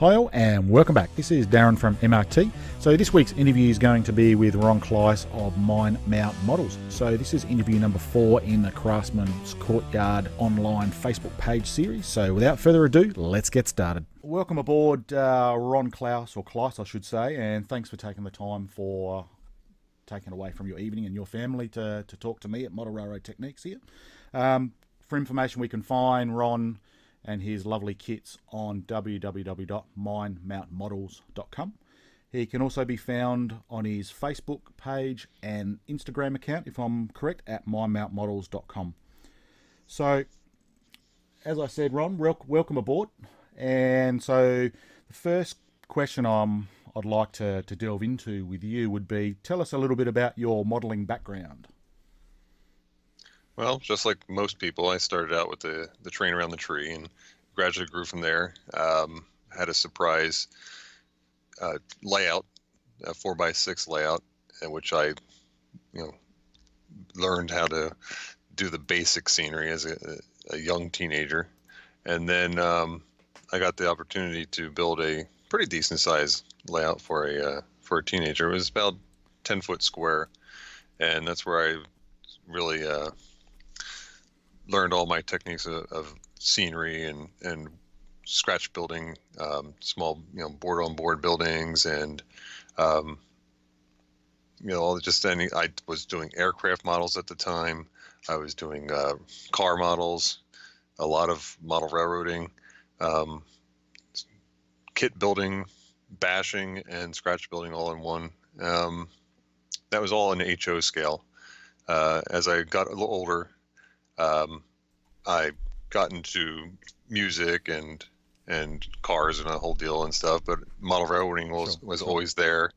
Hi all, and welcome back. This is Darren from MRT. So this week's interview is going to be with Ron Klaiss of Mine Mount Models. So this is interview number four in the Craftsman's Courtyard online Facebook page series. So without further ado, let's get started. Welcome aboard, uh, Ron Klaus or Klaiss, I should say, and thanks for taking the time for taking away from your evening and your family to, to talk to me at Model Railroad Techniques here. Um, for information we can find Ron and his lovely kits on www.minemountmodels.com. He can also be found on his Facebook page and Instagram account, if I'm correct, at minemountmodels.com. So, as I said, Ron, welcome aboard. And so, the first question I'm, I'd like to, to delve into with you would be tell us a little bit about your modelling background. Well, just like most people, I started out with the, the train around the tree and gradually grew from there. Um, had a surprise uh, layout, a four by six layout, in which I, you know, learned how to do the basic scenery as a, a young teenager, and then um, I got the opportunity to build a pretty decent size layout for a uh, for a teenager. It was about ten foot square, and that's where I really uh, learned all my techniques of, of scenery and and scratch building, um, small you know board on board buildings, and um, you know all just any. I was doing aircraft models at the time. I was doing uh, car models, a lot of model railroading, um, kit building, bashing, and scratch building all in one. Um, that was all in HO scale. Uh, as I got a little older, um, I got into music and and cars and a whole deal and stuff, but model railroading was sure, was always there,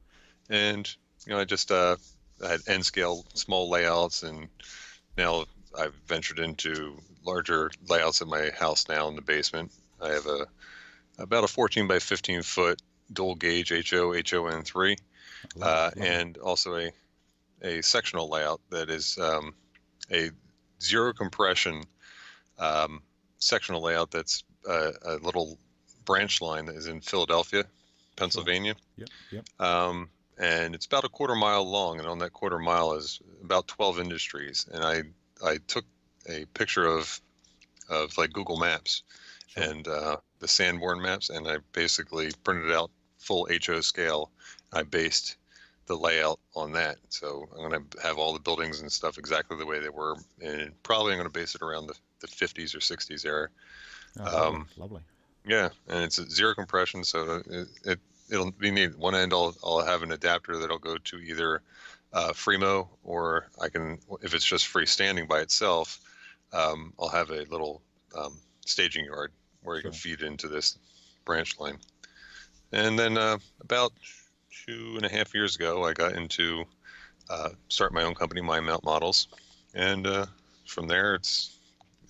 and you know I just uh, I had N scale small layouts, and now I've ventured into larger layouts in my house now in the basement. I have a about a 14 by 15 foot dual gauge HO HON3, uh, and also a a sectional layout that is um, a zero compression um, sectional layout that's a, a, little branch line that is in Philadelphia, Pennsylvania. Sure. Yep. Yep. Um, and it's about a quarter mile long, and on that quarter mile is about 12 industries. And I I took a picture of of like Google Maps sure. and uh, the Sanborn maps, and I basically printed out full HO scale. I based the layout on that. So I'm going to have all the buildings and stuff exactly the way they were, and probably I'm going to base it around the, the 50s or 60s era. Oh, um, lovely. Yeah, and it's zero compression, so it, it it'll be neat. One end I'll I'll have an adapter that'll go to either uh, Fremo or I can if it's just freestanding by itself, um, I'll have a little um, staging yard where sure. you can feed into this branch line. And then uh, about two and a half years ago, I got into uh, start my own company, Mine Mount Models, and uh, from there, it's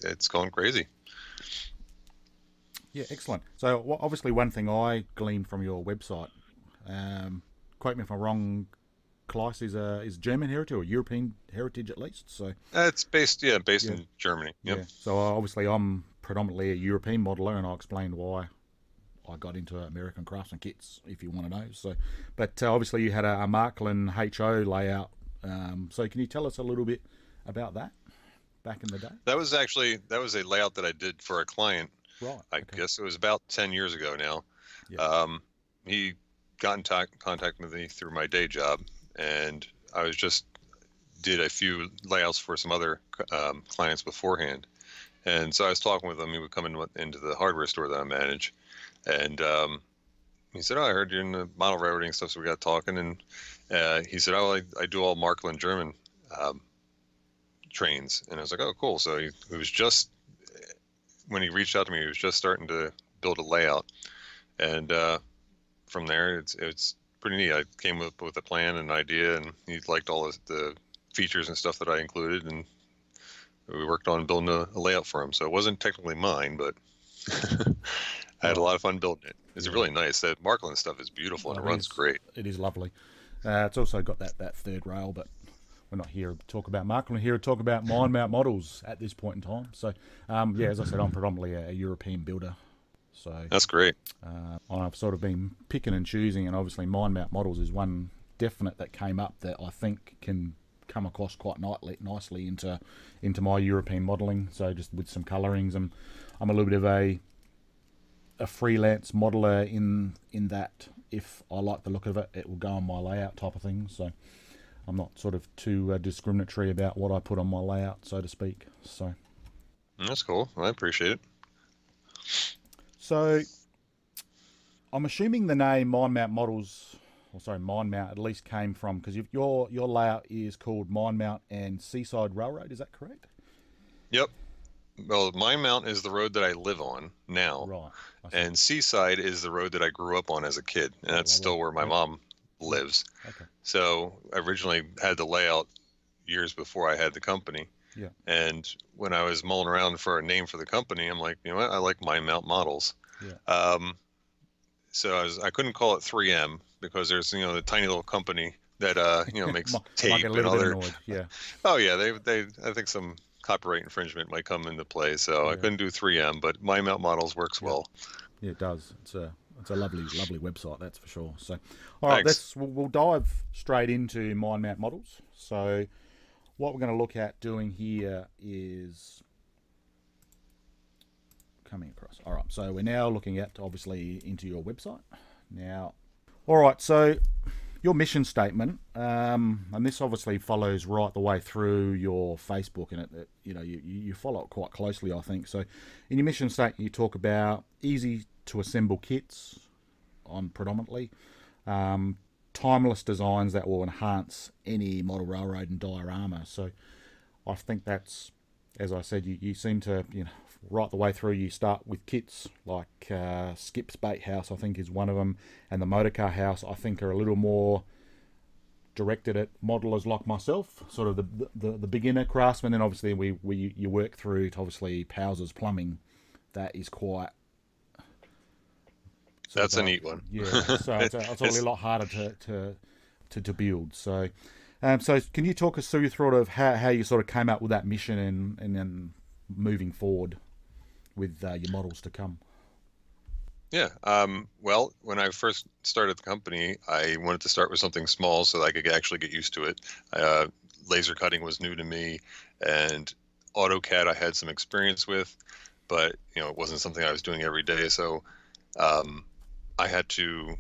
it's gone crazy. Yeah, excellent. So obviously, one thing I gleaned from your website, um, quote me if I'm wrong, Klaiss is a is German heritage or European heritage at least. So uh, it's based, yeah, based yeah. in Germany. Yep. Yeah. So uh, obviously, I'm predominantly a European modeler, and I explained why I got into American craftsman kits, if you want to know. So, but uh, obviously you had a, a Marklin HO layout. Um, so can you tell us a little bit about that back in the day? That was actually that was a layout that I did for a client. Right. I okay. guess it was about ten years ago now. Yeah. Um, he got in t- contact with me through my day job, and I was just did a few layouts for some other um, clients beforehand. And so I was talking with him. He would come in, into the hardware store that I manage, and um, he said, "Oh, I heard you're in the model railroading stuff, so we got talking." And uh, he said, "Oh, I, I do all Marklin German um, trains," and I was like, "Oh, cool." So he, he, was just when he reached out to me, he was just starting to build a layout, and uh, from there, it's it's pretty neat. I came up with a plan and idea, and he liked all the, the features and stuff that I included, and we worked on building a, a layout for him. So it wasn't technically mine, but I had a lot of fun building it. It's really nice. That Marklin stuff is beautiful and it, it runs is, great. It is lovely. Uh, it's also got that, that third rail, but we're not here to talk about Marklin. We're here to talk about mine mount models at this point in time. So, um, yeah, as I said, I'm predominantly a, a European builder So that's great. Uh, I've sort of been picking and choosing, and obviously Mine Mount Models is one definite that came up that I think can come across quite nicely, nicely into into my European modelling. So just with some colourings, and I'm a little bit of a a freelance modeler in in that if I like the look of it, it will go on my layout type of thing. So I'm not sort of too uh, discriminatory about what I put on my layout, so to speak. So that's cool. I appreciate it. So I'm assuming the name Mine Mount Models, or sorry, Mine Mount at least came from because your your layout is called Mine Mount and Seaside Railroad. Is that correct? Yep. Well, Mine Mount is the road that I live on now, right? And Seaside is the road that I grew up on as a kid, and that's still where my mom lives. Okay. So I originally had the layout years before I had the company. Yeah. And when I was mulling around for a name for the company, I'm like, you know what? I like Mine Mount Models. Yeah. Um, so I was I couldn't call it 3M because there's you know the tiny little company that uh you know makes tape and other. Yeah. Oh yeah, they they I think some copyright infringement might come into play, so yeah. I couldn't do 3M, but Mine Mount Models works yeah. well. Yeah, it does. It's a it's a lovely lovely website, that's for sure. So, all right, let's we'll, we'll dive straight into Mine Mount Models. So, what we're going to look at doing here is coming across. All right, so we're now looking at obviously into your website. Now, all right, so your mission statement, um, and this obviously follows right the way through your Facebook, and it, it, you know you, you follow it quite closely, I think. So, in your mission statement, you talk about easy to assemble kits on predominantly, um, timeless designs that will enhance any model railroad and diorama. So, I think that's, as I said, you, you seem to you know right the way through. You start with kits like uh, Skip's Bait House, I think, is one of them, and the Motorcar House, I think, are a little more directed at modelers like myself, sort of the the, the beginner craftsman. And obviously, we, we you work through to obviously Powers' Plumbing. That is quite. So That's a neat one. Yeah, so it's, a, it's a lot harder to, to to to build. So. Um, so can you talk us through sort of how, how you sort of came up with that mission and, and then moving forward? With uh, your models to come? Yeah. Um, well, when I first started the company, I wanted to start with something small so that I could actually get used to it. Uh, laser cutting was new to me, and AutoCAD I had some experience with, but you know it wasn't something I was doing every day. So um, I had to.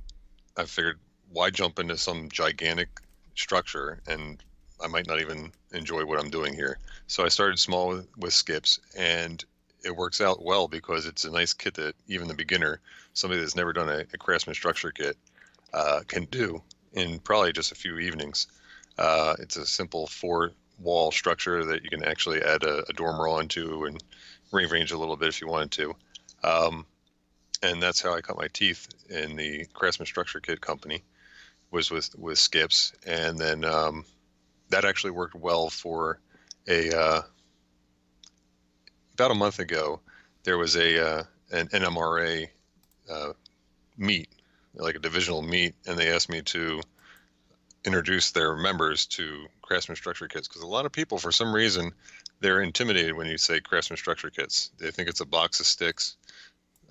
I figured why jump into some gigantic structure and I might not even enjoy what I'm doing here. So I started small with, with skips, and it works out well because it's a nice kit that even the beginner, somebody that's never done a, a Craftsman structure kit, uh, can do in probably just a few evenings. Uh, it's a simple four wall structure that you can actually add a, a dormer onto and rearrange a little bit if you wanted to. Um, and that's how I cut my teeth in the Craftsman Structure Kit company, was with with skips, and then um, that actually worked well for a uh, about a month ago, there was a uh, an NMRA uh, meet, like a divisional meet, and they asked me to introduce their members to Craftsman Structure Kits because a lot of people, for some reason, they're intimidated when you say Craftsman Structure Kits. They think it's a box of sticks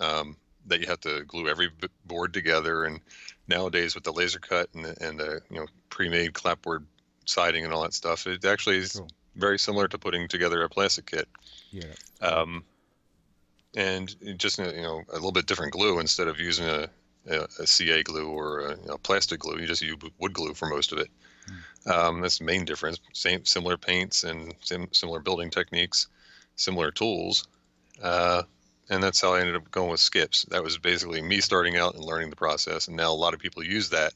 um, that you have to glue every board together. And nowadays, with the laser cut and the, and the you know pre-made clapboard siding and all that stuff, it actually is. Very similar to putting together a plastic kit. Yeah. Um, and just you know a little bit different glue instead of using a, a, a CA glue or a you know, plastic glue, you just use wood glue for most of it. Mm. Um, that's the main difference. Same similar paints and sim, similar building techniques, similar tools, uh, and that's how I ended up going with skips. That was basically me starting out and learning the process, and now a lot of people use that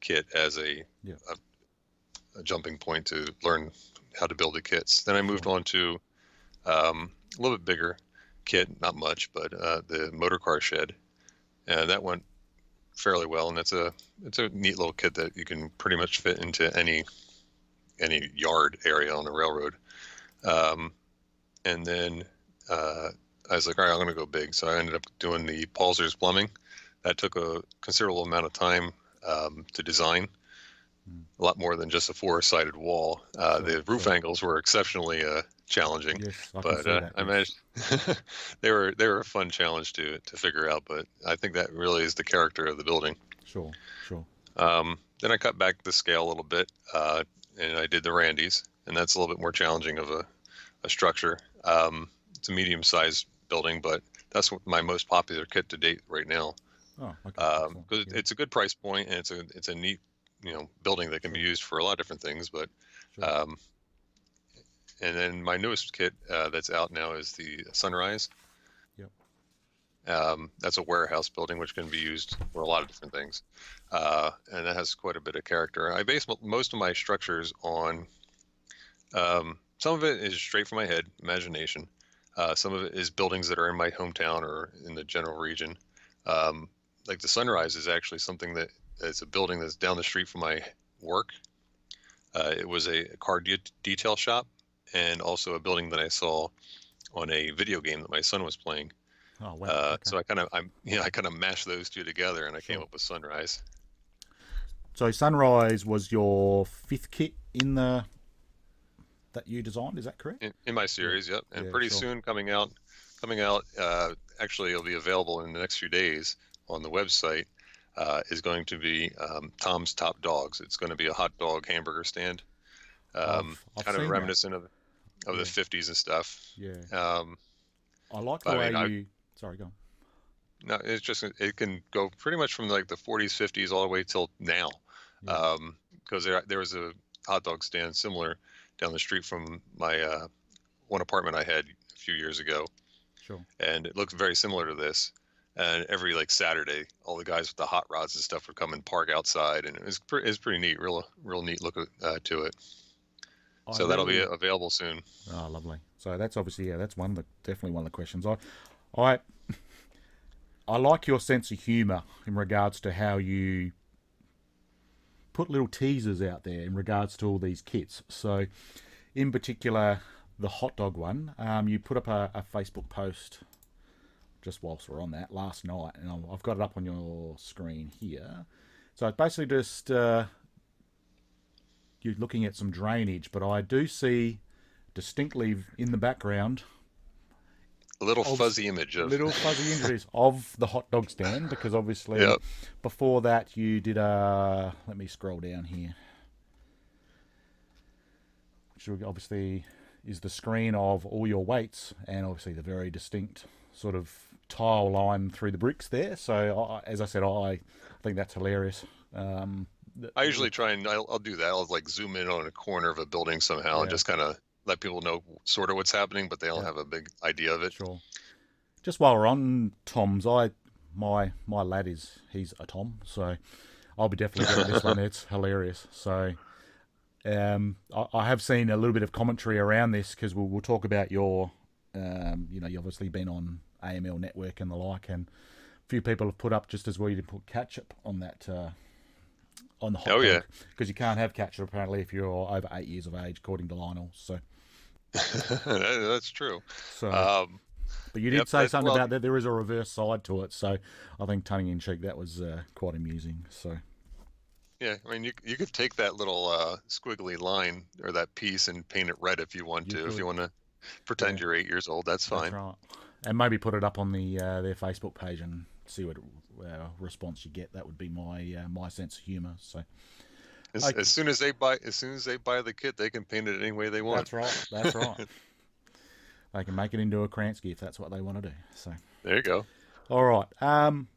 kit as a, yeah. a, a jumping point to learn how to build the kits. Then I moved on to um, a little bit bigger kit, not much, but uh, the motor car shed, and that went fairly well. And it's a it's a neat little kit that you can pretty much fit into any any yard area on the railroad. Um, and then uh, I was like, all right, I'm going to go big. So I ended up doing the Powers' plumbing. That took a considerable amount of time um, to design, a lot more than just a four-sided wall. Uh, the roof angles were exceptionally uh, challenging, Yes, I but uh. I managed. they were they were a fun challenge to to figure out. But I think that really is the character of the building. Sure, sure. Um, then I cut back the scale a little bit, uh, and I did the Randy's, and that's a little bit more challenging of a, a structure. Um, it's a medium-sized building, but that's my most popular kit to date right now. Oh, okay. Um, excellent, 'cause yeah, it's a good price point, and it's a it's a neat you know building that can be used for a lot of different things. But um, and then my newest kit uh, that's out now is the Sunrise. Yep. Um, that's a warehouse building which can be used for a lot of different things, uh, and that has quite a bit of character. I base mo- most of my structures on. Um, some of it is straight from my head, imagination. Uh, some of it is buildings that are in my hometown or in the general region. Um, like the Sunrise is actually something that it's a building that's down the street from my work. Uh, it was a car de- detail shop and also a building that I saw on a video game that my son was playing. oh, wow. Uh, okay. So I kind of I'm you know I kind of mashed those two together and I came up with Sunrise. So Sunrise was your fifth kit in the that you designed. Is that correct? in, in my series. Yep, and Yeah, pretty sure. soon coming out, coming out. Uh, actually, it'll be available in the next few days on the website. Uh, is going to be um, Tom's Top Dogs. It's going to be a hot dog hamburger stand, um, I've kind of seen that. reminiscent of of Yeah. the '50s and stuff. Yeah. Um, I like the I way mean, I- you. Sorry, go on. no, it's just it can go pretty much from like the 40s, 50s all the way till now. Yeah. Um, because there there was a hot dog stand similar down the street from my uh, one apartment I had a few years ago. Sure. and it looked very similar to this. And every like Saturday, all the guys with the hot rods and stuff would come and park outside, and it was pre- it's pretty neat, real real neat look uh, to it. I So that'll be available soon. Oh, lovely. So that's obviously yeah, that's one of the definitely one of the questions. I, I, I like your sense of humour in regards to how you put little teasers out there in regards to all these kits. So, in particular, the hot dog one, um, you put up a, a Facebook post just whilst we're on that last night, and I've- I've got it up on your screen here. So it's basically just uh, you're looking at some drainage, but I do see distinctly in the background A little Of fuzzy image of little fuzzy images of the hot dog stand because obviously Yep. before that you did a let me scroll down here which obviously is the screen of all your weights and obviously the very distinct sort of tile line through the bricks there so I, as i said i think that's hilarious um, I usually try and I'll, I'll do that. I'll like zoom in on a corner of a building somehow and just kind of let people know sort of what's happening, but they don't Yeah. have a big idea of it. Sure. Just while we're on Tom's, I my my lad is he's a Tom, so I'll be definitely getting this one. It's hilarious. So um, I, I have seen a little bit of commentary around this because we'll, we'll talk about your um, you know you've obviously been on AML network and the like, and a few people have put up just as well you did put ketchup on that. Uh, on the hot Oh, yeah. because you can't have ketchup apparently if you're over eight years of age, according to Lionel. So, That's true. so Um, But you did Yep, say something well- about that there is a reverse side to it, so I think tongue in cheek that was uh, quite amusing. So yeah, I mean, you you could take that little uh, squiggly line or that piece and paint it red if you want You to. If you want to pretend Yeah. you're eight years old, that's fine. that's right, and maybe put it up on the uh, their Facebook page and see what uh, response you get. That would be my uh, my sense of humour. So As, I- as soon as they buy, as soon as they buy the kit, they can paint it any way they want. that's right, that's right. they can make it into a Kransky if that's what they want to do. So There you go. all right. Um,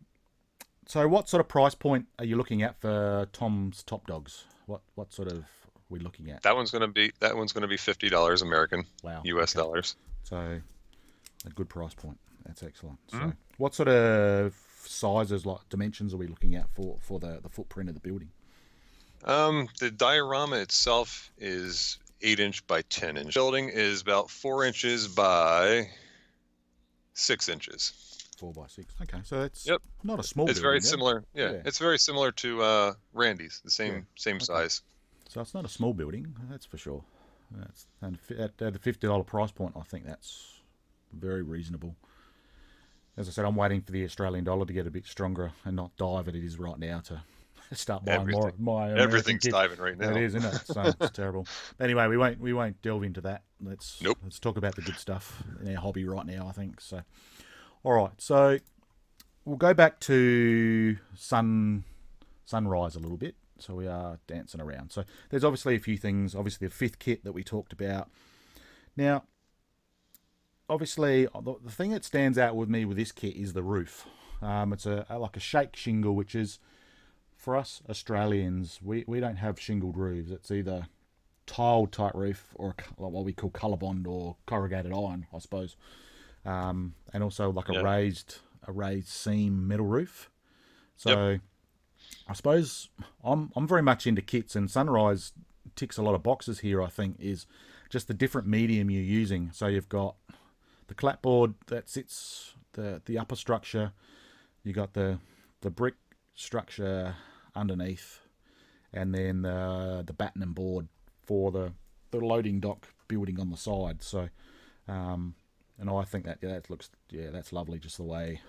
so what sort of price point are you looking at for Tom's Top Dogs? What what sort of we looking at? That one's gonna be that one's gonna be fifty dollars American, Wow, U.S. okay. dollars. So a good price point. That's excellent. So Mhm. what sort of sizes, like dimensions, are we looking at for for the the footprint of the building? Um, the diorama itself is eight inch by ten inch. Building is about four inches by six inches. Four by six. Okay, so it's Yep. not a small. it's very building then. similar. Yeah, Yeah. it's very similar to uh, Randy's. The same Yeah, same okay. size. So it's not a small building, that's for sure. That's and at, at the fifty dollar price point, I think that's very reasonable. As I said, I'm waiting for the Australian dollar to get a bit stronger and not dive as it is right now to start buying Everything. more. My American Everything's kit. diving right now. It is, isn't it? So it's terrible. But anyway, we won't we won't delve into that. Let's Nope. let's talk about the good stuff in our hobby right now. I think so. All right, so we'll go back to sun sunrise a little bit. So we are dancing around. So there's obviously a few things. Obviously, the fifth kit that we talked about. Now, obviously, the, the thing that stands out with me with this kit is the roof. Um, it's a, a like a shake shingle, which is for us Australians, we, we don't have shingled roofs. It's either tiled tight roof or what we call colour bond or corrugated iron, I suppose. Um, and also like a Yeah. raised a raised seam metal roof. So I suppose I'm I'm very much into kits and Sunrise ticks a lot of boxes here. I think is just the different medium you're using. So you've got the clapboard that sits the the upper structure. You got the the brick structure underneath, and then the the batten and board for the the loading dock building on the side. So, um, and I think that yeah, that looks yeah that's lovely. Just the way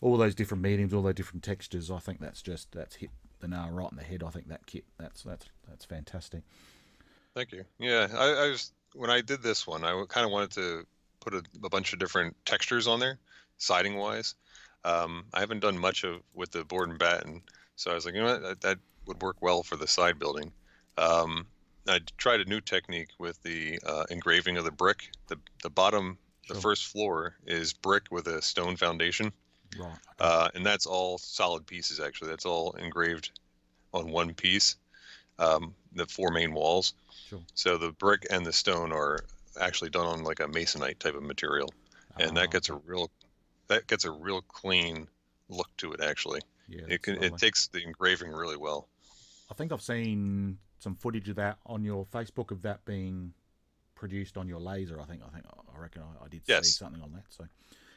all those different mediums, all those different textures. I think that's just that's hit the nail right in the head. I think that kit that's that's that's fantastic. Thank you. Yeah, I, I was when I did this one, I kind of wanted to put a, a bunch of different textures on there, siding wise. Um, I haven't done much of with the board and batten, so I was like, you know what, that, that would work well for the side building. Um, I tried a new technique with the uh, engraving of the brick. The the bottom, the first floor is brick with a stone foundation, Right. okay. uh, and that's all solid pieces. Actually, that's all engraved on one piece. Um, the four main walls. Sure. So the brick and the stone are actually done on like a masonite type of material, and Ah, that gets a real that gets a real clean look to it. Actually, yeah, it can it takes the engraving really well. I think I've seen some footage of that on your Facebook of that being produced on your laser. I think I think I reckon I, I did see something on that. So,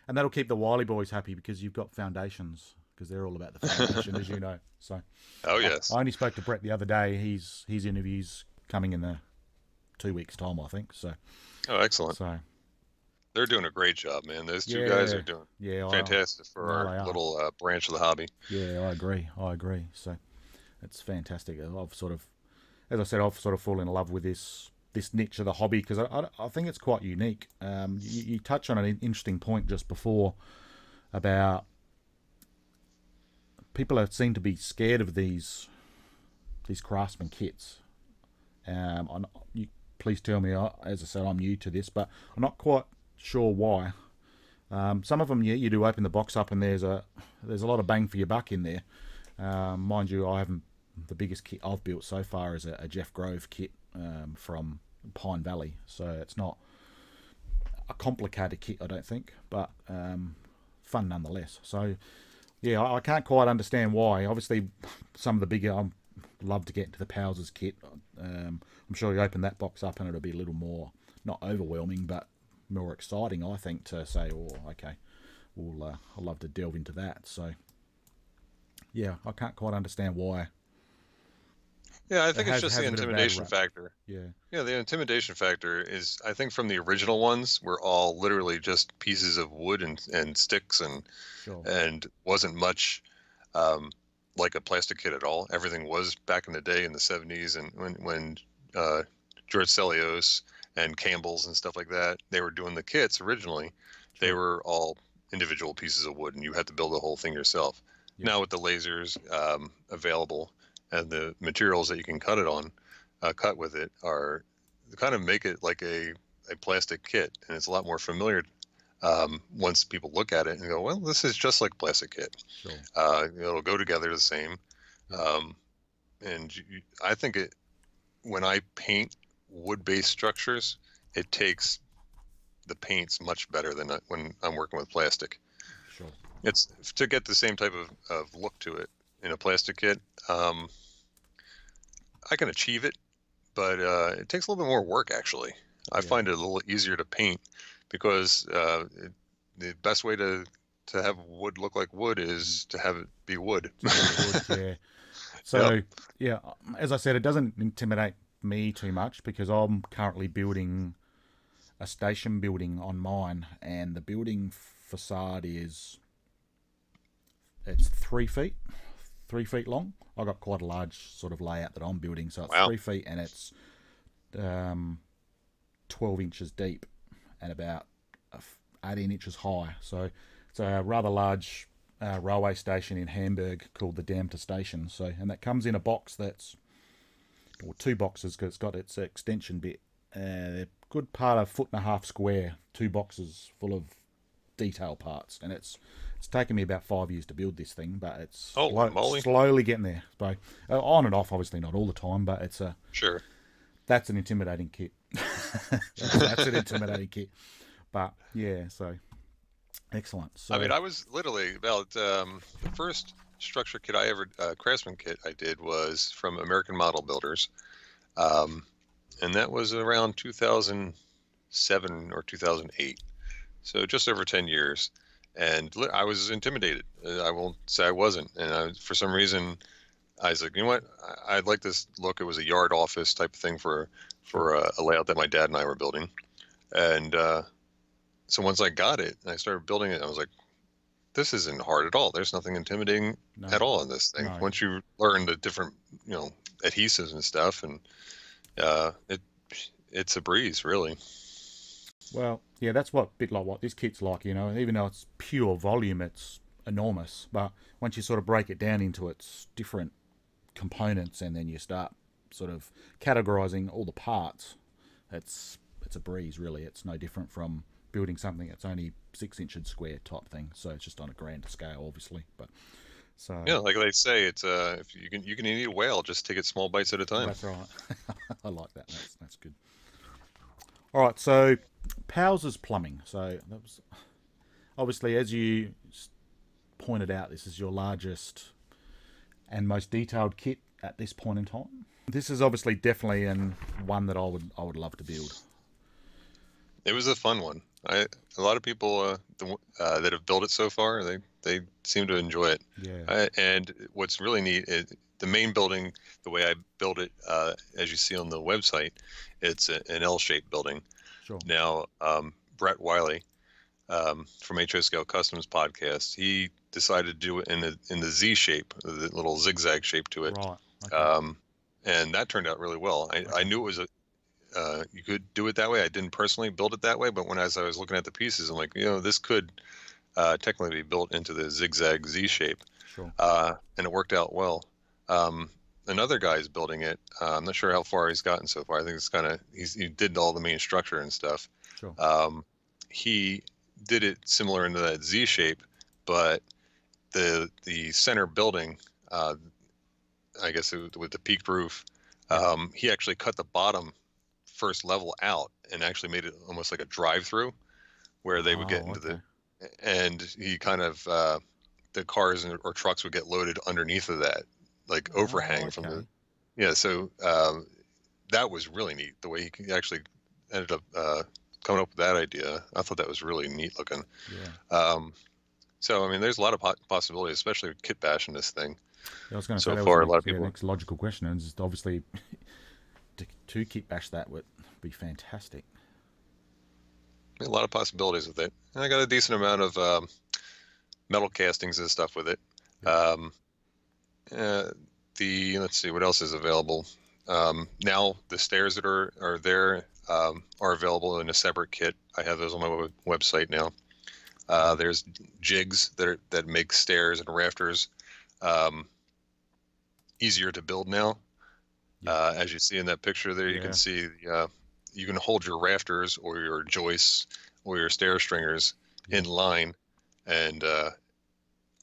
and that'll keep the Wiley boys happy because you've got foundations because they're all about the foundation, as you know. So, Oh yes, I, only spoke to Brett the other day. He's his interviews coming in the two weeks time, I think. So, oh excellent. so They're doing a great job, man. Those two guys are doing yeah, I, fantastic for No, our are. little uh, branch of the hobby. Yeah, I agree. I agree. So it's fantastic. I've sort of, as I said, I've sort of fallen in love with this this niche of the hobby because I, I, I think it's quite unique. Um, you, you touch on an interesting point just before about people that seem to be scared of these these craftsman kits. Um, you, please tell me. As I said, I'm new to this, but I'm not quite sure why. Um, some of them, yeah, you do open the box up and there's a there's a lot of bang for your buck in there. Um, mind you, I haven't the biggest kit I've built so far is a, a Jeff Grove kit um, from Pine Valley, so it's not a complicated kit, I don't think, but um, fun nonetheless. So yeah, I, I can't quite understand why. Obviously, some of the bigger, I love to get into the Powers kit. Um, I'm sure you open that box up and it'll be a little more not overwhelming, but more exciting. I think to say, oh, okay, we'll uh, I'd love to delve into that. So yeah, I can't quite understand why. Yeah, I think has- it's just has the a bit of a bad intimidation factor. Yeah, Yeah, the intimidation factor is, I think, from the original ones were all literally just pieces of wood and, and sticks and sure. and wasn't much um, like a plastic kit at all. Everything was back in the day in the 70s and when when uh, George Sellios and Campbell's and stuff like that, they were doing the kits originally. They were all individual pieces of wood and you had to build the whole thing yourself. Yeah. Now with the lasers um, available and the materials that you can cut it on, uh, cut with it are kind of make it like a, a plastic kit and it's a lot more familiar um, once people look at it and go, well, this is just like plastic kit. Sure. Uh, it'll go together the same. Um, and you, I think it, when I paint wood-based structures, it takes the paints much better than when I'm working with plastic. Sure. It's to get the same type of, of look to it in a plastic kit. Um, I can achieve it, but uh, it takes a little bit more work actually. I Yeah. find it a little easier to paint because uh, it, the best way to to have wood look like wood is to have it be wood. Wood, yeah. So yeah, as I said, it doesn't intimidate me too much because I'm currently building a station building on mine, and the building facade is it's three feet, three feet long. I got quite a large sort of layout that I'm building, so it's Wow. three feet and it's um, twelve inches deep and about uh, eighteen inches high. So it's a rather large uh, railway station in Hamburg called the Dammtor Station. So and that comes in a box that's or two boxes because it's got its extension bit. Uh, good part of foot and a half square, two boxes full of detail parts, and it's it's taken me about five years to build this thing, but it's Holy slow- slowly getting there. So uh, on and off, obviously not all the time, but it's a Sure. that's an intimidating kit. That's, that's an intimidating kit, but yeah, so excellent. So I mean, I was literally about um, the first structure kit I ever, uh, craftsman kit I did was from American Model Builders. Um, and that was around 2007 or 2008. So just over 10 years. And I was intimidated. Uh, I won't say I wasn't. And I, for some reason, I was like, you know what? I, I like this look. It was a yard office type of thing for for a, a layout that my dad and I were building. And uh, so once I got it and I started building it, I was like, this isn't hard at all. There's nothing intimidating no, at all in this thing. No. Once you learn the different, you know, adhesives and stuff, and uh, it it's a breeze, really. Well, yeah, that's what bit like what this kit's like. You know, even though it's pure volume, it's enormous. But once you sort of break it down into its different components, and then you start sort of categorizing all the parts, it's it's a breeze. Really, it's no different from building something that's only six inches square type thing. So it's just on a grander scale, obviously. But so Yeah, like they say, it's uh, if you can you can eat a whale, just take it small bites at a time. That's right. I like that. That's that's good. All right, so Powers' plumbing. So that was obviously, as you pointed out, this is your largest and most detailed kit at this point in time. This is obviously definitely and one that I would I would love to build. It was a fun one. I a lot of people uh, the, uh, that have built it so far, they they seem to enjoy it. Yeah. I, and what's really neat is the main building, the way I built it, uh, as you see on the website, it's a, an L-shaped building. Sure. Now, um, Brett Wiley um, from HO Scale Customs podcast, he decided to do it in the in the Z shape, the little zigzag shape to it, Right. Okay. um, and that turned out really well. I, I knew it was a uh, you could do it that way. I didn't personally build it that way, but when as I was looking at the pieces, I'm like, you know, this could uh, technically be built into the zigzag Z shape sure. uh, and it worked out well. Um, another guy's building it. Uh, I'm not sure how far he's gotten so far. I think it's kind of he's he did all the main structure and stuff. Sure. Um, he did it similar into that Z shape, but the the center building, uh, I guess it, was with the peaked roof, um, he actually cut the bottom first level out and actually made it almost like a drive-through, where they would get Oh, into the and he kind of uh, the cars and, or trucks would get loaded underneath of that, like overhang Oh, from the yeah. So um, that was really neat the way he actually ended up uh, coming up with that idea. I thought that was really neat looking. Yeah. Um, so I mean, there's a lot of po- possibilities, especially with kit bashing this thing. I was going to So say far, a lot of the people- next logical question, just obviously to, to kit bash that would be fantastic. A lot of possibilities with it. And I got a decent amount of um, metal castings and stuff with it. Um, uh, the let's see what else is available. Um, now the stairs that are are there um, are available in a separate kit. I have those on my web- website now. Uh, there's jigs that are, that make stairs and rafters um, easier to build now. Yeah. Uh, as you see in that picture there, you Yeah. can see uh, you can hold your rafters or your joists or your stair stringers in line. And uh,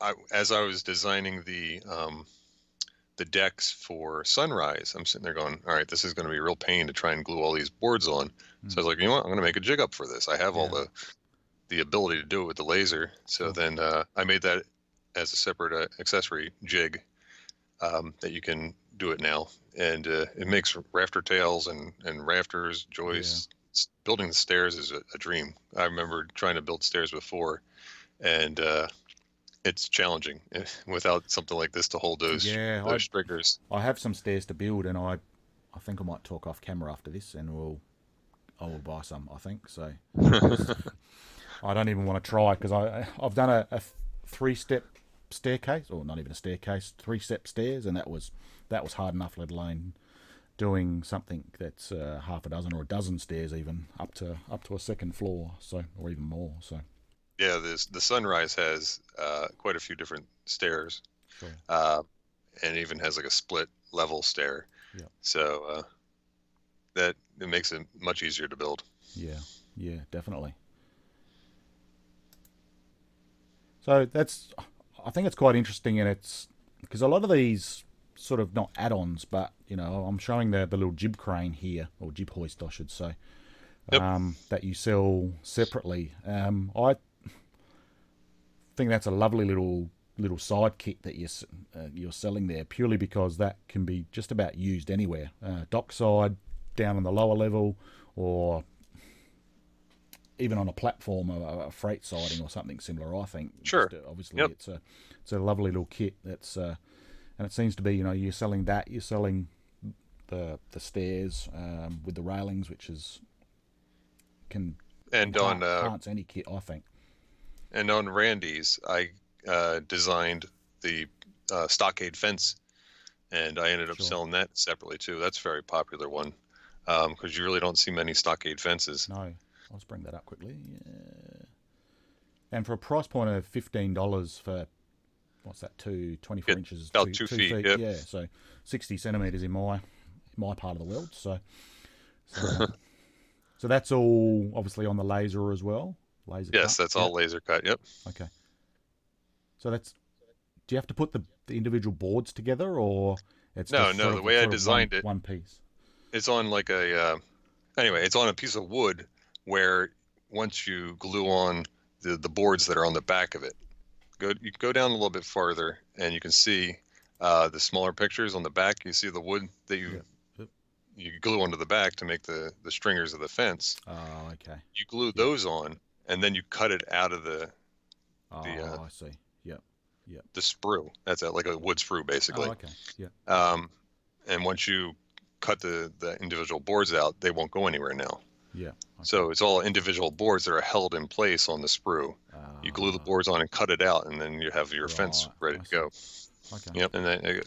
I, as I was designing the um, the decks for Sunrise, I'm sitting there going, "All right, this is going to be a real pain to try and glue all these boards on." So I was like, "You know what? I'm going to make a jig up for this. I have all Hmm. The the ability to do it with the laser." So then uh, I made that as a separate uh, accessory jig um, that you can do it now, and uh, it makes rafter tails and and rafters, joists. S- Building the stairs is a, a dream. I remember trying to build stairs before, and uh, it's challenging without something like this to hold those Yeah, those I- stringers. I have some stairs to build, and I, I think I might talk off camera after this, and we'll, I will buy some. I think so. I don't even want to try because I, I've done a, a three step staircase, or not even a staircase, three step stairs, and that was that was hard enough. Let alone doing something that's uh, half a dozen or a dozen stairs, even up to up to a second floor, so or even more. So Yeah, this the sunrise has uh, quite a few different stairs, sure. uh, and even has like a split level stair. Yeah. So uh, that it makes it much easier to build. Yeah, yeah, definitely. So that's, I think it's quite interesting, and it's because a lot of these sort of not add-ons, but you know, I'm showing the the little jib crane here or jib hoist, I should say, Yep. um, that you sell separately. Um, I think that's a lovely little little side kit that you're uh, you're selling there, purely because that can be just about used anywhere, uh, dockside, down on the lower level, or even on a platform, a, a freight siding or something similar. I think. Sure. Just, obviously, Yep. it's a it's a lovely little kit. That's uh, and it seems to be you know you're selling that you're selling the the stairs um, with the railings, which is can And on enhance- uh, any kit. I think. and on Randy's, I uh, designed the uh, stockade fence, and I ended up Sure. selling that separately too. That's a very popular one because you really don't see many stockade fences. No, let's bring that up quickly. Yeah. And for a price point of fifteen dollars for what's that? Two twenty four Yeah, inches, about two, two feet, yep. Yeah, so sixty centimeters in my my part of the world. So, so, so that's all obviously on the laser as well. Laser. Yes, cut, that's yeah. all laser cut. Yep. Okay. So that's. Do you have to put the, the individual boards together, or it's No, no, the way I of one- designed it- one piece? It's on like a uh, anyway. It's on a piece of wood where once you glue on the the boards that are on the back of it, go you go down a little bit farther and you can see uh, the smaller pictures on the back. You see the wood that you Yep, yep. you glue onto the back to make the the stringers of the fence. Oh, okay. You glue those on and then you cut it out of the Oh, The, uh, I see. Yep. the sprue. That's a, like a wood sprue basically. Oh, okay. Yeah. Um, and once you cut the the individual boards out, they won't go anywhere now. Yeah. okay. So it's all individual boards that are held in place on the sprue. You glue the Ah, boards on and cut it out, and then you have your fence ready to go. Okay. Yep. And then uh,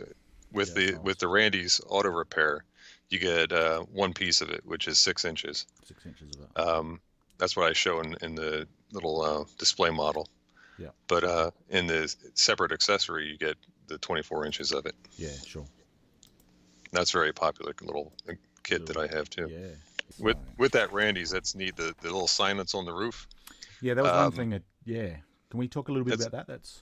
with Yeah, the nice. with the Randy's auto repair, you get uh, one piece of it, which is six inches. Six inches of it. Um, that's what I show in, in the little uh, display model. Yeah. But uh, in the separate accessory, you get the 24 inches of it. yeah. Sure. That's a very popular little uh, kit that I have too. Yeah. With with that Randy's, that's neat. The the little sign that's on the roof. yeah, that was one um, thing that. Yeah. Can we talk a little bit about that? That's.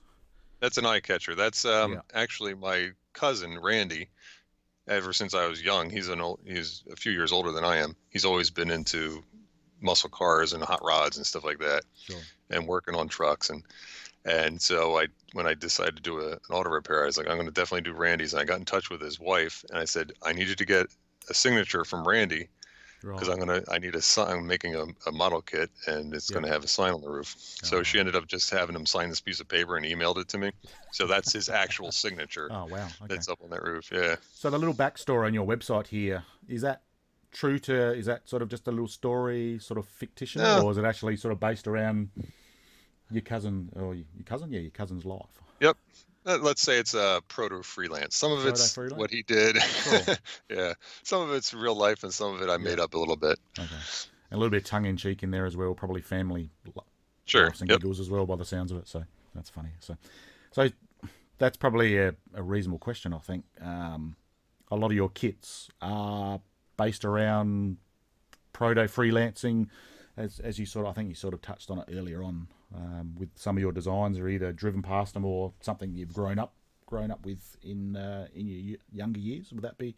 That's an eye catcher. That's um, Yeah. actually my cousin Randy. Ever since I was young, he's an old, he's a few years older than I am. He's always been into muscle cars and hot rods and stuff like that, Sure. and working on trucks and and so I when I decided to do a, an auto repair, I was like, I'm going to definitely do Randy's. And I got in touch with his wife, and I said, I need you to get a signature from Randy. Because I'm gonna I need a sign. I'm making a, a model kit, and it's Yeah. gonna have a sign on the roof. So Oh. she ended up just having him sign this piece of paper and emailed it to me. So that's his actual signature Oh wow. Okay. that's up on that roof. Yeah. So the little backstory on your website here is that true to? Is that sort of just a little story, sort of fictitious, No. or is it actually sort of based around your cousin or your cousin? Yeah, your cousin's life. Uh, Let's say it's a proto freelance. Some of it's what he did. Cool. yeah. Some of it's real life, and some of it I made up a little bit. Okay. And a little bit tongue in cheek in there as well, probably family Sure. laughs and Yep. giggles as well by the sounds of it. So that's funny. So, so that's probably a, a reasonable question. I think um, a lot of your kits are based around proto freelancing, as as you sort of I think you sort of touched on it earlier on um, with some of your designs are either driven past them or something you've grown up grown up with in uh, in your younger years. Would that be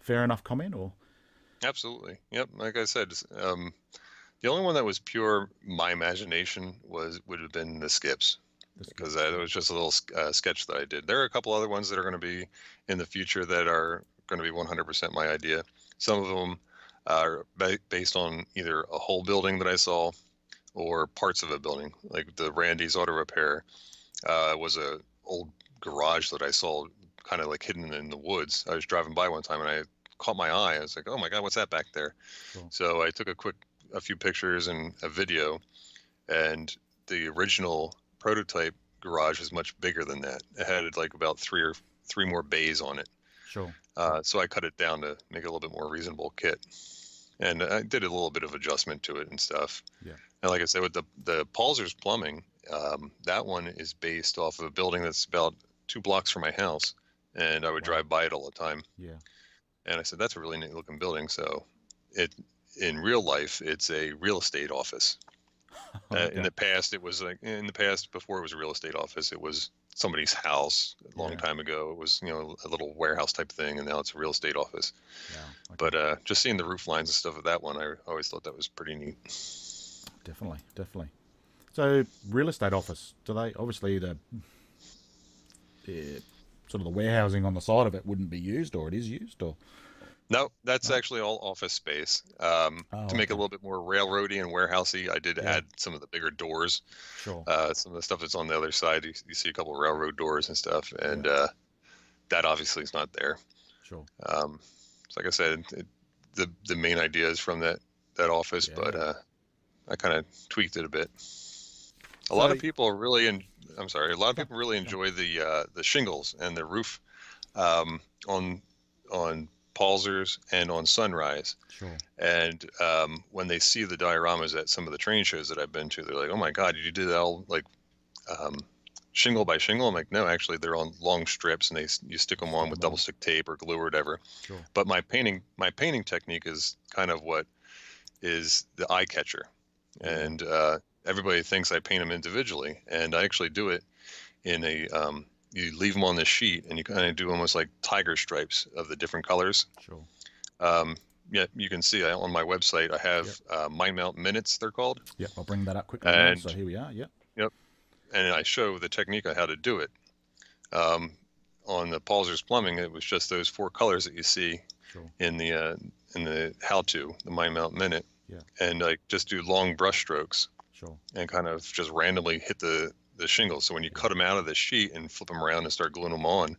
fair enough comment or? Absolutely. Yep. Like I said, um, the only one that was pure my imagination was would have been the skips. because that was just a little uh, sketch that I did. There are a couple other ones that are going to be in the future that are going to be 100% my idea. Some of them ba- based on either a whole building that I saw or parts of a building. Like the Randy's Auto Repair uh, was a old garage that I saw kind of like hidden in the woods. I was driving by one time and I caught my eye. I was like, "Oh my god, what's that back there?" Cool. So I took a quick a few pictures and a video and the original prototype garage was much bigger than that. It had like about three or three more bays on it. Sure. Uh, so I cut it down to make it a little bit more reasonable kit, and I did a little bit of adjustment to it and stuff. Yeah. And like I said, with the the Powers' plumbing, um, that one is based off of a building that's about two blocks from my house, and I would Wow. drive by it all the time. Yeah. And I said, that's a really neat looking building. So, it in real life, it's a real estate office. Uh, in the past, it was like in the past before it was a real estate office, it was somebody's house a long Yeah. time ago. It was you know a little warehouse type thing, and now it's a real estate office. Yeah, okay. But uh, just seeing the roof lines and stuff of that one, I always thought that was pretty neat. Definitely, definitely. So, real estate office, do they obviously the, the sort of the warehousing on the side of it wouldn't be used, or it is used, or No, that's No? actually all office space. Um, Oh, to make it a little bit more railroady and warehousey, I did Yeah. add some of the bigger doors. sure, Uh, some of the stuff that's on the other side, you, you see a couple of railroad doors and stuff, and uh, that obviously is not there. sure, Um, so like I said, it, the the main idea is from that that office, but uh, I kind of tweaked it a bit. A lot of people really, en- I'm sorry, a lot of people really enjoy the uh, the shingles and the roof um, on on Powers' and on Sunrise. sure. And um, when they see the dioramas at some of the train shows that I've been to, they're like, "Oh my God, you did that all like um, shingle by shingle?" I'm like, "No, actually, they're on long strips, and they you stick them on with double stick tape or glue or whatever." Sure. But my painting, my painting technique is kind of what is the eye catcher, Yeah. and uh, everybody thinks I paint them individually, and I actually do it in a. Um, you leave them on the sheet, and you kind of do almost like tiger stripes of the different colors. Sure. Um, yeah, you can see I- on my website I have uh, Mine Mount minutes. They're called, Yep, I'll bring that up quickly. now. And- So here we are. Yep. Yep. and I show the technique on how to do it. Um, on the Powers' plumbing, it was just those four colors that you see Sure. in the uh, in the how to the Mine Mount minute. Yeah. And like just do long brush strokes Sure. and kind of just randomly hit the the shingles. So when you cut them out of the sheet and flip them around and start gluing them on,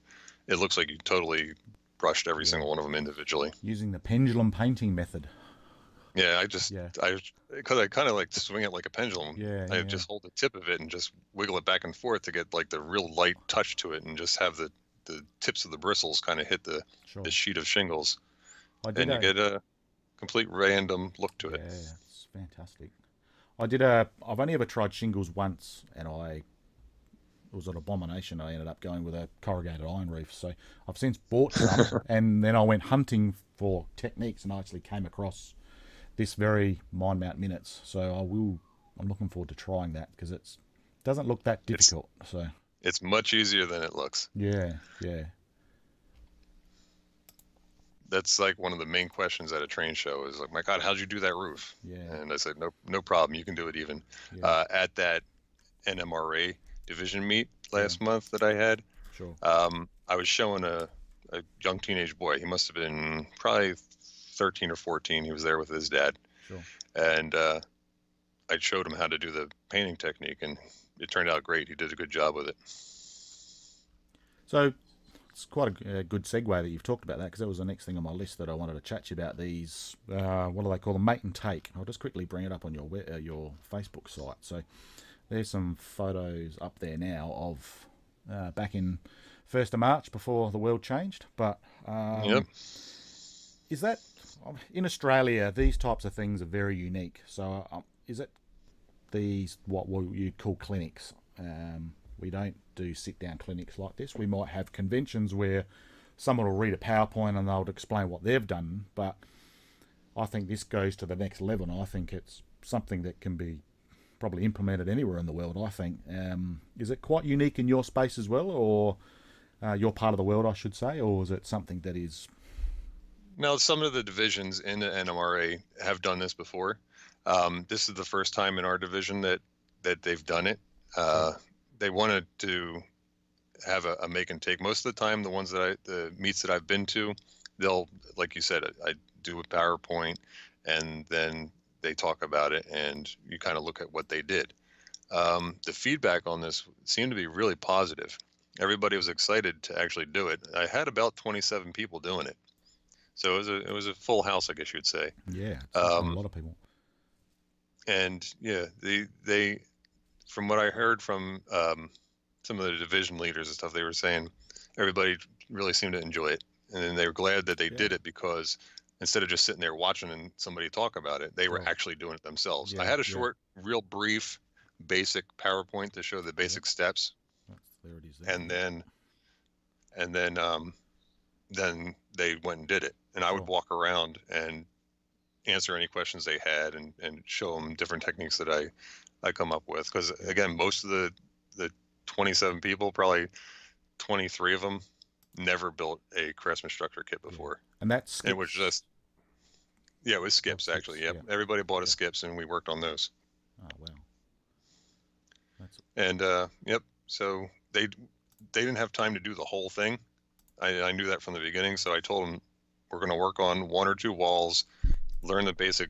it looks like you totally brushed every single one of them individually. Using the pendulum painting method. Yeah, I just Yeah. I because I kind of like swing it like a pendulum. Yeah. I yeah, just hold the tip of it and just wiggle it back and forth to get like the real light touch to it, and just have the the tips of the bristles kind of hit the, Sure. the sheet of shingles, I did and you get a complete random look to Yeah, it. Yeah, it's fantastic. I did a. I've only ever tried shingles once, and I it was an abomination. I ended up going with a corrugated iron roof. So I've since bought some, and then I went hunting for techniques, and I actually came across this very mine mount minutes. So I will. I'm looking forward to trying that because it's doesn't look that It's- difficult. So It's much easier than it looks. yeah, yeah, That's like one of the main questions at a train show is like, my God, how'd you do that roof? yeah, And I said, no, no problem. You can do it even. yeah. Uh, at that NMRA division meet last month that I had, sure. um, I was showing a, a young teenage boy. He must have been probably 13 or 14. He was there with his dad. Sure. And uh, I showed him how to do the painting technique, and it turned out great. He did a good job with it. So it's quite a good segue that you've talked about that because that was the next thing on my list that I wanted to chat to you about. These uh, what do they call them? Mate and take. I'll just quickly bring it up on your uh, your Facebook site. So there's some photos up there now of uh, back in first of March before the world changed. But um, Yep. is that in Australia? These types of things are very unique. So um, is it these what you'd call clinics? Um, we don't do sit down clinics like this. We might have conventions where someone will read a PowerPoint and they'll explain what they've done, but I think this goes to the next level, and I think it's something that can be probably implemented anywhere in the world. I think um, is it quite unique in your space as well, or uh, your part of the world, I should say, or is it something that is Now, some of the divisions in the NMRA have done this before. Um, this is the first time in our division that that they've done it. Uh, they wanted to have a, a make and take. Most of the time, the ones that I, the meets that I've been to, they'll, like you said, I, I do a PowerPoint, and then they talk about it, and you kind of look at what they did. Um, the feedback on this seemed to be really positive. Everybody was excited to actually do it. I had about 27 people doing it. So it was a it was a full house, I guess you'd say. yeah, it's a Um, lot of people. And yeah, they they from what I heard from um, some of the division leaders and stuff, they were saying everybody really seemed to enjoy it, and then they were glad that they Yeah. did it because instead of just sitting there watching and somebody talk about it, they were Sure. actually doing it themselves. I had a yeah. short, real brief, basic PowerPoint to show the basic steps, is. There. and then and then um then they went and did it and i would Sure. walk around and answer any questions they had and and show them different techniques that i i come up with because again most of the the 27 people probably 23 of them never built a craftsman structure kit before and that's it was just yeah it was skips skips, actually yep yeah. everybody bought a Yeah. skips and we worked on those Oh wow. That's and uh, yep. So they they didn't have time to do the whole thing. I, I knew that from the beginning, so I told them we're going to work on one or two walls, learn the basic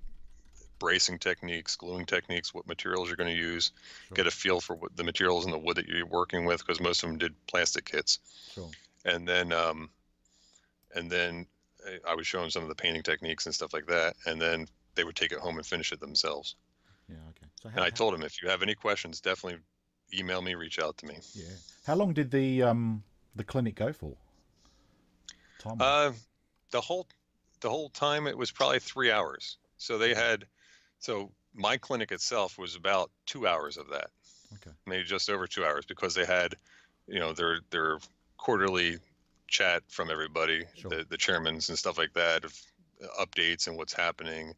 bracing techniques, gluing techniques, what materials you're going to use, sure. get a feel for what the materials and the wood that you're working with, because most of them did plastic kits, sure. And then um, and then I- I was showing some of the painting techniques and stuff like that, and then they would take it home and finish it themselves. Yeah. Okay. So how, And I how- told them if you have any questions, definitely email me, reach out to me. Yeah. How long did the um the clinic go for? Time. Uh, the whole the whole time it was probably three hours. So they had, so my clinic itself was about two hours of that, okay. maybe just over two hours, because they had, you know, their their quarterly chat from everybody, Sure. the the chairmans and stuff like that, of updates and what's happening,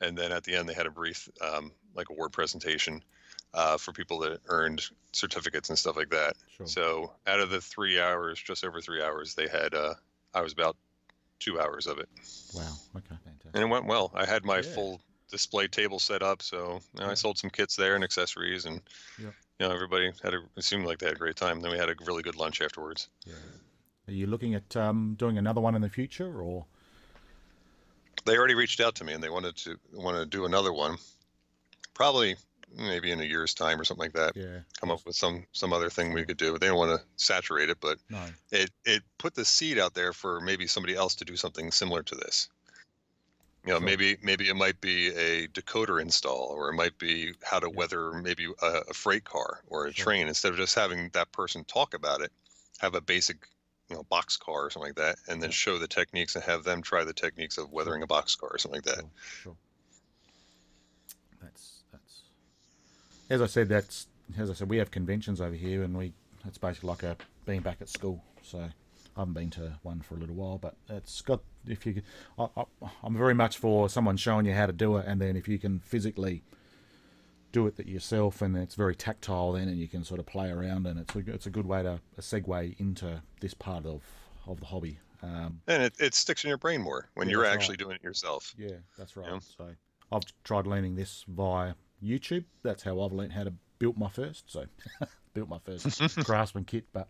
and then at the end they had a brief um, like a word presentation uh, for people that earned certificates and stuff like that. Sure. So out of the three hours, just over three hours, they had. Uh, I was about two hours of it, wow. Okay. Fantastic. and it went well. I had my Yeah. full display table set up, so you know. I sold some kits there and accessories, and Yeah. You know everybody had a. It seemed like they had a great time. Then we had a really good lunch afterwards. Yeah. Are you looking at um, doing another one in the future, or They already reached out to me, and they wanted to want to do another one, probably maybe in a year's time or something like that. yeah? Come up with some some other thing we could do. They don't want to saturate it, but No. it it put the seed out there for maybe somebody else to do something similar to this. You know, maybe maybe it might be a decoder install, or it might be how to Yeah. weather maybe a, a freight car or a Sure. train. Instead of just having that person talk about it, have a basic, you know, box car or something like that, and then Yeah. show the techniques and have them try the techniques of weathering a box car or something like that. Sure, sure. That's that's. As I said, that's as I said. We have conventions over here, and we it's basically like a being back at school. So I haven't been to one for a little while, but it's got if you. could- I, I, I'm very much for someone showing you how to do it, and then if you can physically do it that yourself, and it's very tactile, then and you can sort of play around, and it's a it's a good way to a segue into this part of of the hobby. Um, And it, it sticks in your brain more when Yeah, you're that's right. actually doing it yourself. Yeah, that's right. Yeah. So I've tried learning this via YouTube. That's how I've learned how to build my first. So built my first craftsman kit, but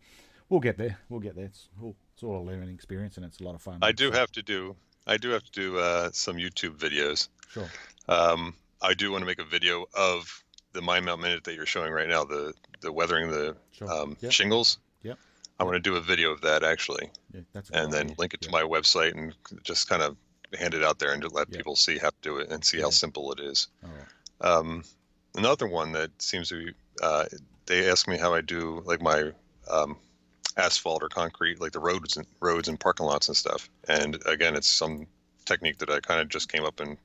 we'll get there. We'll get there. It's all, it's all a learning experience, and it's a lot of fun. I do So, have to do I do have to do uh, some YouTube videos. sure. Um, I do want to make a video of the Mine Mount Minute that you're showing right now, the the weathering the Sure. um, Yep. shingles. Yep. I want to do a video of that actually, Yeah, that's and then idea. link it to Yeah. my website and just kind of hand it out there and to let Yeah. people see how to do it and see how simple it is. Right. Um, another one that seems to be, uh, they ask me how I do like my um, asphalt or concrete, like the roads and roads and parking lots and stuff. And again, it's some technique that I kind of just came up and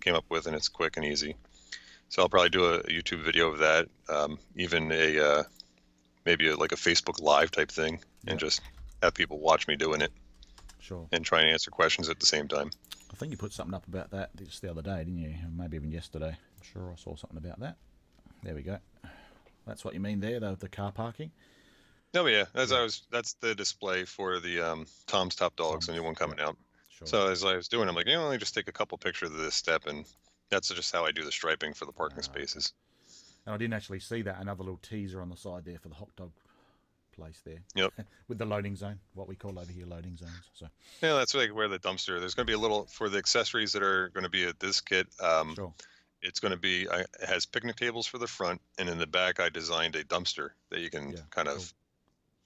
came up with, and it's quick and easy. So I'll probably do a, YouTube video of that, um, even a uh, maybe a, like a Facebook Live type thing, and just have people watch me doing it Sure. and try and answer questions at the same time. I think you put something up about that just the other day, didn't you? Maybe even yesterday. I'm sure I saw something about that. There we go. That's what you mean there, the, the car parking. Oh yeah, as Yeah. I was, that's the display for the um, Tom's Top Dogs, the new one coming out. Sure. So as I was doing, I'm like, you know, let me just take a couple pictures of this step, and that's just how I do the striping for the parking spaces. And I didn't actually see that. Another little teaser on the side there for the hot dog place there. Yep. With the loading zone, what we call over here loading zones. So Yeah, that's like where the dumpster. There's going to be a little for the accessories that are going to be at this kit. Um, sure. It's going to be I, it has picnic tables for the front, and in the back, I designed a dumpster that you can Yeah, kind of cool.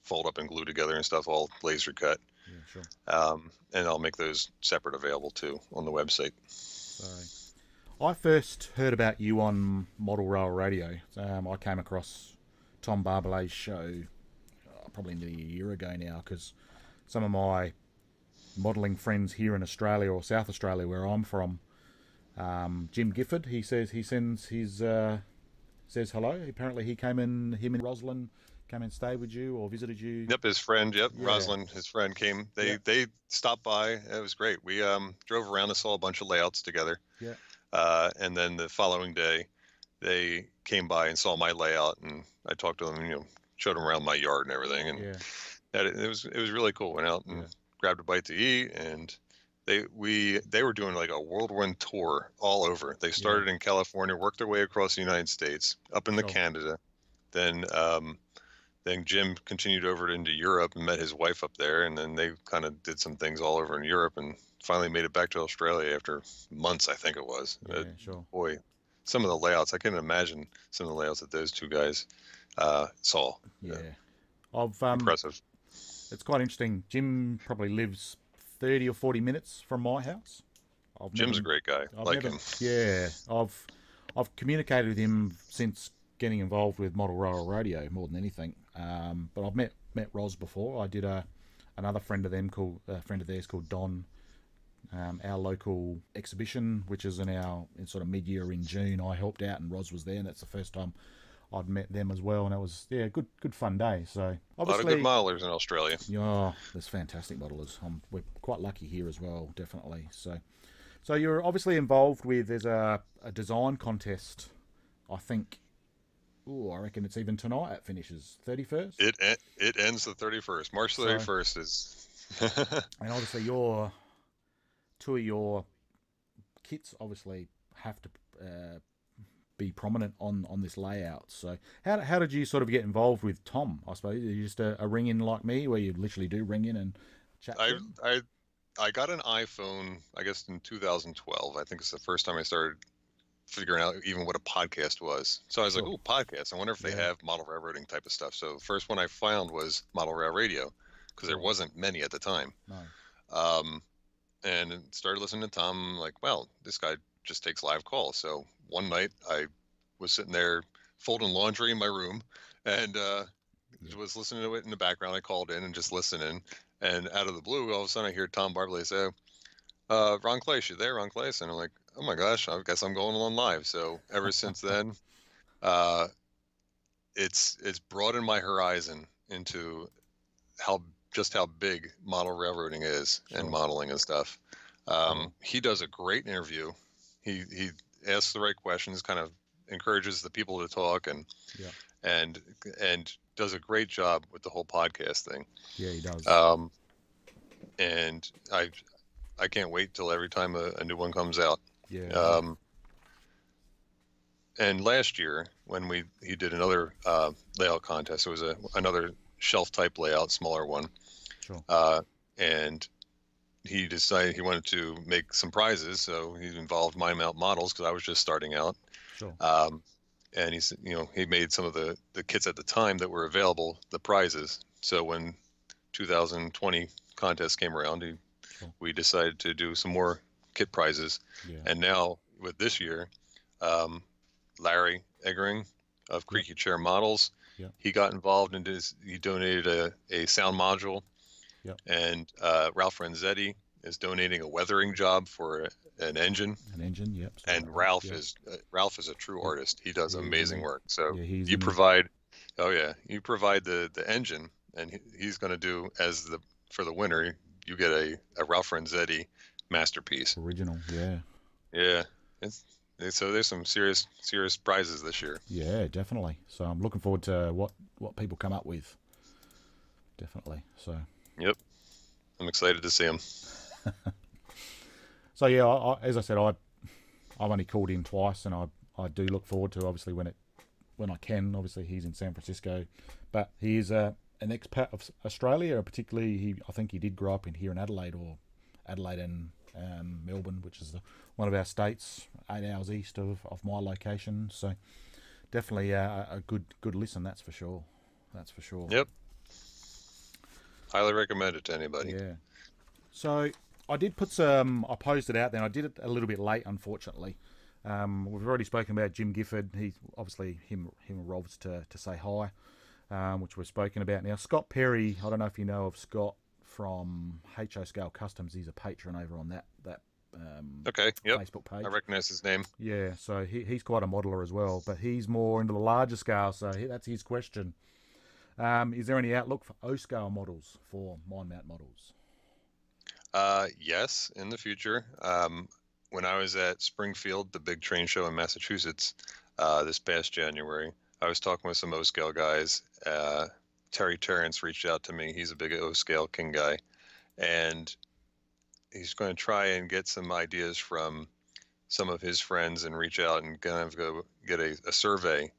Fold up and glue together and stuff, all laser cut. Yeah, sure. Um, and I'll make those separate available too on the website. So I first heard about you on Model Rail Radio. Um, I came across Tom Barbalet's show probably nearly a year ago now because some of my modelling friends here in Australia or South Australia, where I'm from, um, Jim Gifford, he says he sends his uh, says hello. Apparently, he came in. Him and Rosalind came and stayed with you or visited you. Yep, his friend. Yep, Yeah. Rosalind, his friend came. They Yeah. they stopped by. It was great. We um drove around and saw a bunch of layouts together. Yeah. Uh, and then the following day, they came by and saw my layout, and I talked to them. You know, showed them around my yard and everything, and Yeah, that it was it was really cool. Went out and Yeah. grabbed a bite to eat, and they we they were doing like a whirlwind tour all over. They started in California, worked their way across the United States, up into Sure. Canada, then um, then Jim continued over into Europe and met his wife up there, and then they kind of did some things all over in Europe, and finally made it back to Australia after months, I think it was. yeah, Uh, sure. boy, some of the layouts I couldn't imagine some of the layouts that those two guys uh, saw. Yeah, um, Impressive. it's quite interesting. Jim probably lives thirty or forty minutes from my house. I've Jim's a great guy. I've like never- him. Yeah, I've I've communicated with him since getting involved with Model Rail Radio more than anything. Um, but I've met met Ros before. I did a another friend of them called a friend of theirs called Don. Um, our local exhibition, which is in our in sort of mid year in June, I helped out and Ros was there, and that's the first time I'd met them as well, and it was yeah, good good fun day. So A lot of good modelers in Australia. yeah, there's fantastic modelers. Um, we're quite lucky here as well, definitely. So, so you're obviously involved with there's a, a design contest. I think. Oh, I reckon it's even tonight. It finishes thirty first, It it ends the 31st. March So- 31st is. and obviously your two of your kits obviously have to uh, be prominent on on this layout. So how how did you sort of get involved with Tom? I suppose you just a, a ring in like me, where you literally do ring in and chat. I? I I got an iPhone. I guess in 2012. I think it's the first time I started figuring out even what a podcast was. So I was like, "Oh, podcast! I wonder if they Yeah. have model railroading type of stuff." So the first one I found was Model Rail Radio because there wasn't many at the time. No. Um, and started listening to Tom. Like, well, this guy just takes live calls. So one night I was sitting there folding laundry in my room and uh, Yeah. was listening to it in the background. I called in and just listening. And out of the blue, all of a sudden I hear Tom Barbalet say, uh, Ron Klaiss, you there, Ron Klaiss? And I'm like, oh my gosh, I guess I'm going on live. So ever since then, uh, it's it's broadened my horizon into how just how big model railroading is Sure. and modeling and stuff. Um, He does a great interview. He he asks the right questions, kind of encourages the people to talk, and Yeah. and and does a great job with the whole podcast thing. Yeah, he does. Um, and I I can't wait till every time a, a new one comes out. Yeah. Um, and last year, when we he did another uh, layout contest, it was a another shelf type layout, smaller one, sure. uh, and he decided he wanted to make some prizes. So he involved Mine Mount Models because I was just starting out. Sure. Um, and he's you know he made some of the the kits at the time that were available the prizes. So when 2020 contest came around, he, Sure. we decided to do some more kit prizes. Yeah. And now with this year, um, Larry Eggering of Creaky Chair Models, Yeah. he got involved and his, he donated a, a sound module. Yeah. And uh, Ralph Renzetti is donating a weathering job for a, an engine. An engine. Yep. sorry And Ralph is uh, Ralph is a true artist. He does amazing work. So you provide, oh yeah, you provide the the engine, and he, he's going to do as the for the winner. You get a, a Ralph Renzetti masterpiece. original. Yeah. Yeah, it's, so there's some serious serious prizes this year. Yeah, definitely. So I'm looking forward to what what people come up with. Definitely. So Yep. I'm excited to see them. so yeah, I, I, as I said, I I've only called in twice, and I I do look forward to obviously when it when I can. Obviously, he's in San Francisco, but he is a an expat of Australia. Particularly, he I think he did grow up in here in Adelaide or Adelaide and um, Melbourne, which is the, one of our states, eight hours east of, of my location. So definitely uh, a good good listen. That's for sure. That's for sure. Yep. Highly recommend it to anybody. Yeah. So I did put some. I posed it out. Then I did it a little bit late, unfortunately. Um, we've already spoken about Jim Gifford. He's obviously him. Him and Ros to to say hi. um, which we've spoken about now. Scott Perry, I don't know if you know of Scott from HO Scale Customs. He's a patron over on that that um, Okay. Yep. Facebook page. I recognize his name. Yeah, so he, he's quite a modeler as well, but he's more into the larger scale. So he, that's his question. Um, is there any outlook for O scale models for mine mount models? Uh, yes, in the future. Um, when I was at Springfield, the big train show in Massachusetts, uh, this past January, I was talking with some O scale guys. Uh, Terry Terrence reached out to me. He's a big O scale king guy, and he's going to try and get some ideas from some of his friends and reach out and kind of go get a, a survey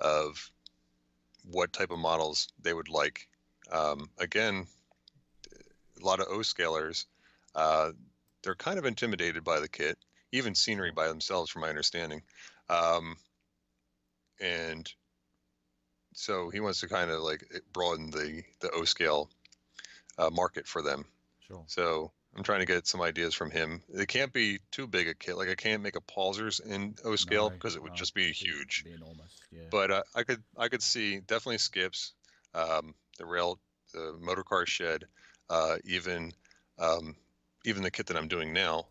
of what type of models they would like. Um, again, a lot of O scalers, uh, they're kind of intimidated by the kit, even scenery by themselves, from my understanding. Um, and so he wants to kind of like broaden the the O scale uh, market for them. Sure. So I'm trying to get some ideas from him. It can't be too big a kit. Like I can't make a Powers' in O scale No, because it would no, just be huge. Be enormous. Yeah. But uh, I could I could see definitely skips, um, the rail, the motor car shed, uh, even um, even the kit that I'm doing now,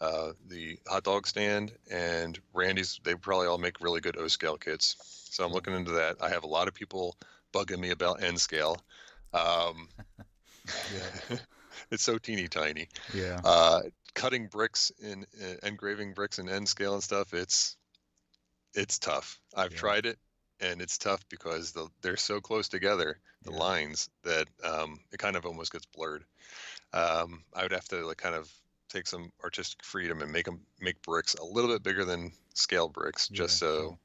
uh, the hot dog stand and Randy's. They probably all make really good O scale kits. So I'm looking into that. I have a lot of people bugging me about N scale. Um, it's so teeny tiny. Yeah. Uh, cutting bricks in, in engraving bricks in N scale and stuff. It's it's tough. I've Yeah. tried it, and it's tough because the, they're so close together, the Yeah. lines that um, it kind of almost gets blurred. Um, I would have to like kind of take some artistic freedom and make them make bricks a little bit bigger than scale bricks, just Yeah, so sure.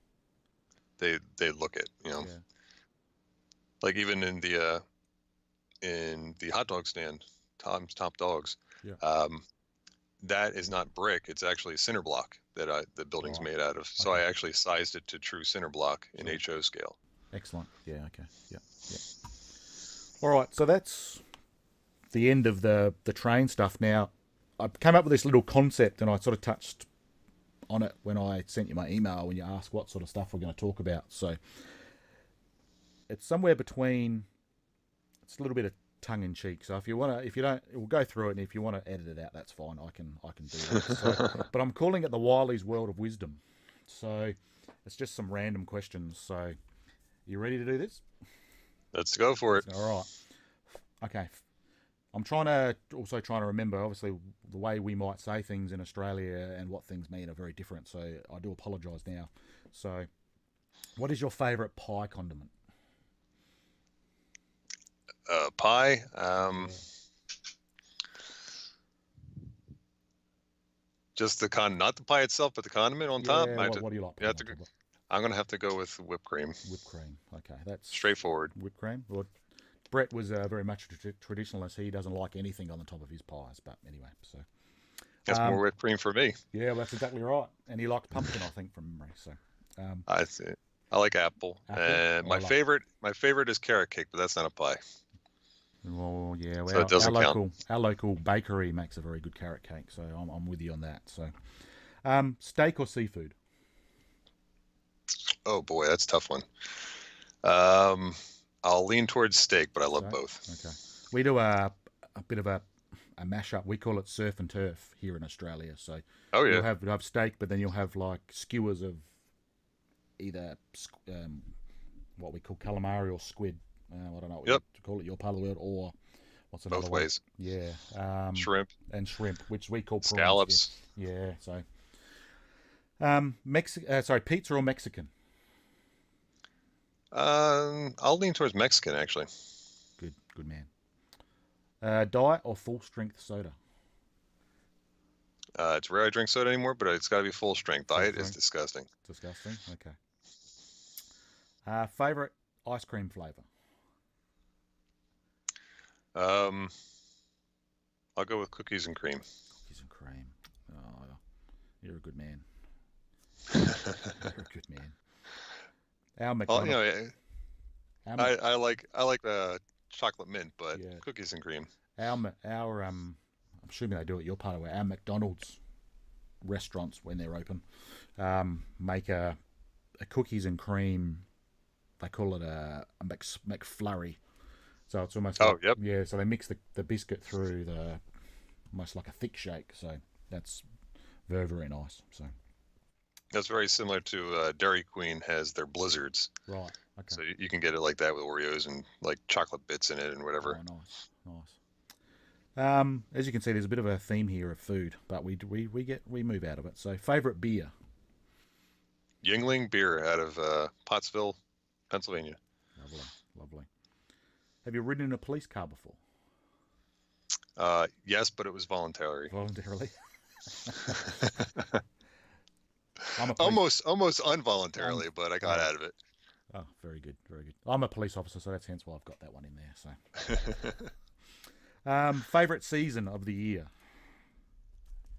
they they look it. You know, Yeah. like even in the uh, in the hot dog stand, Tom's Top Dogs. Yeah. Um, that is not brick; it's actually cinder block that I, the building's made out of. So Okay. I actually sized it to true cinder block in HO scale. Excellent. Yeah. Okay. Yeah. Yeah. All right. So that's the end of the the train stuff. Now, I came up with this little concept, and I sort of touched on it when I sent you my email when you asked what sort of stuff we're going to talk about. So it's somewhere between. It's a little bit of tongue in cheek. So if you want to, if you don't, we'll go through it, and if you want to edit it out, that's fine. I can I can do that. So, but I'm calling it the Wiley's World of Wisdom. So it's just some random questions. So you ready to do this? Let's go for it. All right. Okay. I'm trying to also trying to remember. Obviously, the way we might say things in Australia and what things mean are very different. So I do apologise now. So, what is your favourite pie condiment? Uh, pie. Um, just the con, not the pie itself, but the condiment on top. Yeah, have what, to- what do you like? you to top I'm gonna have to go with whipped cream. Whipped cream. Okay, that's Straightforward. Whipped cream. Well, Brett was uh, very much a tra- traditionalist. He doesn't like anything on the top of his pies. But anyway, so That's Um, more whipped cream for me. yeah, well, that's exactly right. And he liked pumpkin, I think, from memory. So. Um, I see. I like apple. Apple? And my like- favorite, my favorite is carrot cake, but that's not a pie. Well, yeah, well, So it our, doesn't our count. local our local bakery makes a very good carrot cake, so I'm, I'm with you on that. So, um, steak or seafood? Oh boy, that's a tough one. Um, I'll lean towards steak, but I love Steak? both. Okay, we do a a bit of a a mashup. We call it surf and turf here in Australia. So Oh you'll yeah, have you'll have steak, but then you'll have like skewers of either um, what we call calamari or squid. Uh, I don't know what Yep. you call it your part of the world, or what's another both one? ways. Yeah, um, Shrimp, and shrimp, which we call prawns, yeah. scallops. Yeah, so um Mexi- uh, sorry, pizza or Mexican? Um, I'll lean towards Mexican actually. Good, good man. Uh diet or full strength soda? Uh, it's rare I drink soda anymore, but it's got to be full strength. Full Diet is disgusting. Disgusting. Okay. Uh favorite ice cream flavor? Um, I'll go with cookies and cream. Cookies and cream. Oh, you're a good man. You're a good man. Our Well, McDonald's. you know, Mc- I, I like I like the chocolate mint, but Yeah. cookies and cream. our, our um, I'm assuming they do it. Your part of it. Our McDonald's restaurants when they're open um, make a, a cookies and cream they call it a, a Mc, McFlurry. So it's almost Oh, like, yep. yeah. So they mix the, the biscuit through the almost like a thick shake. So that's very very nice. So That's very similar to uh, Dairy Queen has their blizzards, right, okay. so you, can get it like that with Oreos and like chocolate bits in it and whatever. Oh, nice, nice. Um, as you can see, there's a bit of a theme here of food, but we we we get we move out of it. So favorite beer. Yuengling beer out of uh, Pottsville, Pennsylvania. Lovely, lovely. Have you ridden in a police car before? Uh, yes, but it was voluntary. Voluntarily? I'm a police, almost, almost involuntarily, but I got out of it. Oh, very good, very good. I'm a police officer, so that's hence why I've got that one in there. So, um, favorite season of the year?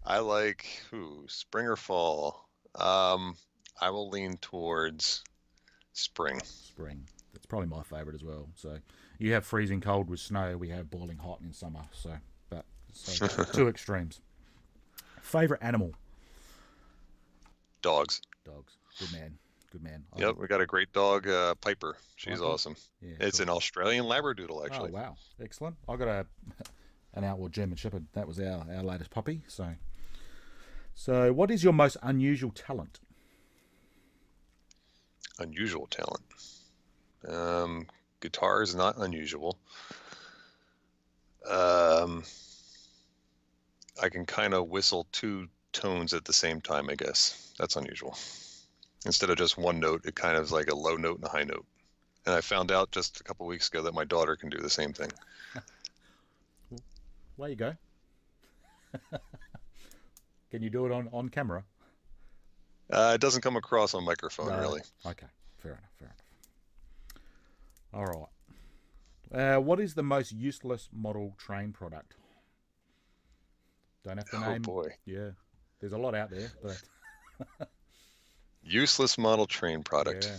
I like ooh, spring or fall. Um, I will lean towards spring. Spring. That's probably my favorite as well. So, you have freezing cold with snow. We have boiling hot in summer. So, but so two extremes. Favorite animal? Dogs. Dogs. Good man. Good man. Yep, we got a great dog, uh, Piper. She's Piper? awesome. Yeah, It's cool. an Australian Labradoodle, actually. Oh wow, excellent! I got a an outlaw German Shepherd. That was our our latest puppy. So, so what is your most unusual talent? Unusual talent. Um, guitar is not unusual. Um, I can kind of whistle two tones at the same time. I guess that's unusual. Instead of just one note, it kind of is like a low note and a high note. And I found out just a couple weeks ago that my daughter can do the same thing. Where you go. Can you do it on on camera? Uh, it doesn't come across on microphone No. really. Okay, fair enough. Fair enough. All right. Uh, what is the most useless model train product? Don't have to Oh name. boy, Yeah, there's a lot out there, but useless model train product. yeah,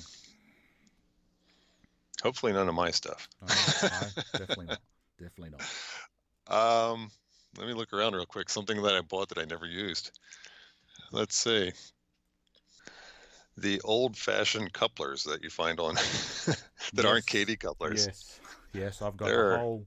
Hopefully none of my stuff. no, no, definitely not. Definitely not. Um, let me look around real quick. Something that I bought that I never used. Let's see. The old-fashioned couplers that you find on that aren't Yes, KD couplers. Yes, yes, I've got They're- a whole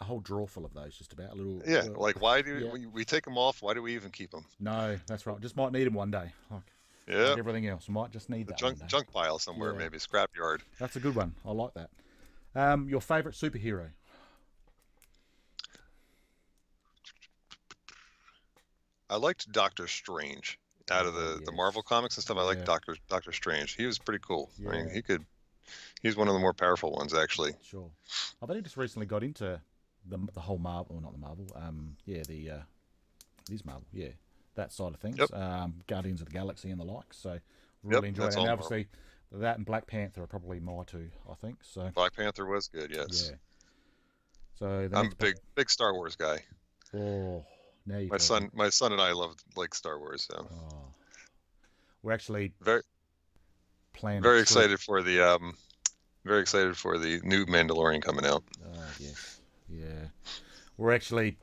a whole drawer full of those. Just about a little. Yeah, little- like why do yeah. we, we take them off? Why do we even keep them? no, that's right. Just might need them one day. Like, Yeah, like everything else, might just need the that junk junk pile somewhere, Yeah. maybe scrapyard. That's a good one. I like that. Um, your favorite superhero? I liked Doctor Strange out of Oh, the, the Marvel comics and stuff. I like Yeah. Doctor Doctor Strange. He was pretty cool. Yeah. I mean, he could. He's one of the more powerful ones, actually. Sure. I've only just recently got into the the whole Marvel, or not the Marvel. Um, yeah, the uh, it is Marvel. Yeah, that side of things. Yep. Um, Guardians of the Galaxy and the like. So really enjoy that's it. And obviously, that and Black Panther are probably my two. I think so. Black Panther was good. Yes, Yeah. So I'm a big big Star Wars guy. Oh, now you My son, my son and I love like Star Wars. So Oh. We're actually very planning. very excited for the um, very excited for the new Mandalorian coming out. Oh, yes. Yeah. We're actually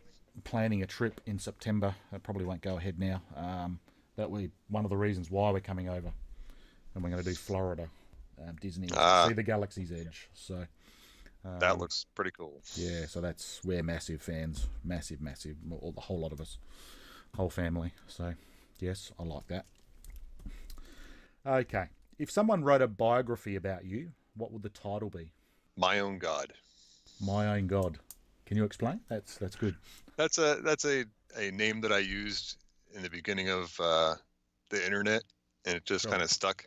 planning a trip in September. It probably won't go ahead now. Um, that we one of the reasons why we're coming over, and we're going to do Florida, um, Disney, Ah. see the Galaxy's Edge. So um, That looks pretty cool. yeah. So that's we're massive fans, massive, massive, all the whole lot of us, whole family. So yes, I like that. Okay, if someone wrote a biography about you, what would the title be? My own God. My own God. Can you explain? That's that's good. That's a that's a, a name that I used in the beginning of uh, the internet, and it just Sure. kind of stuck.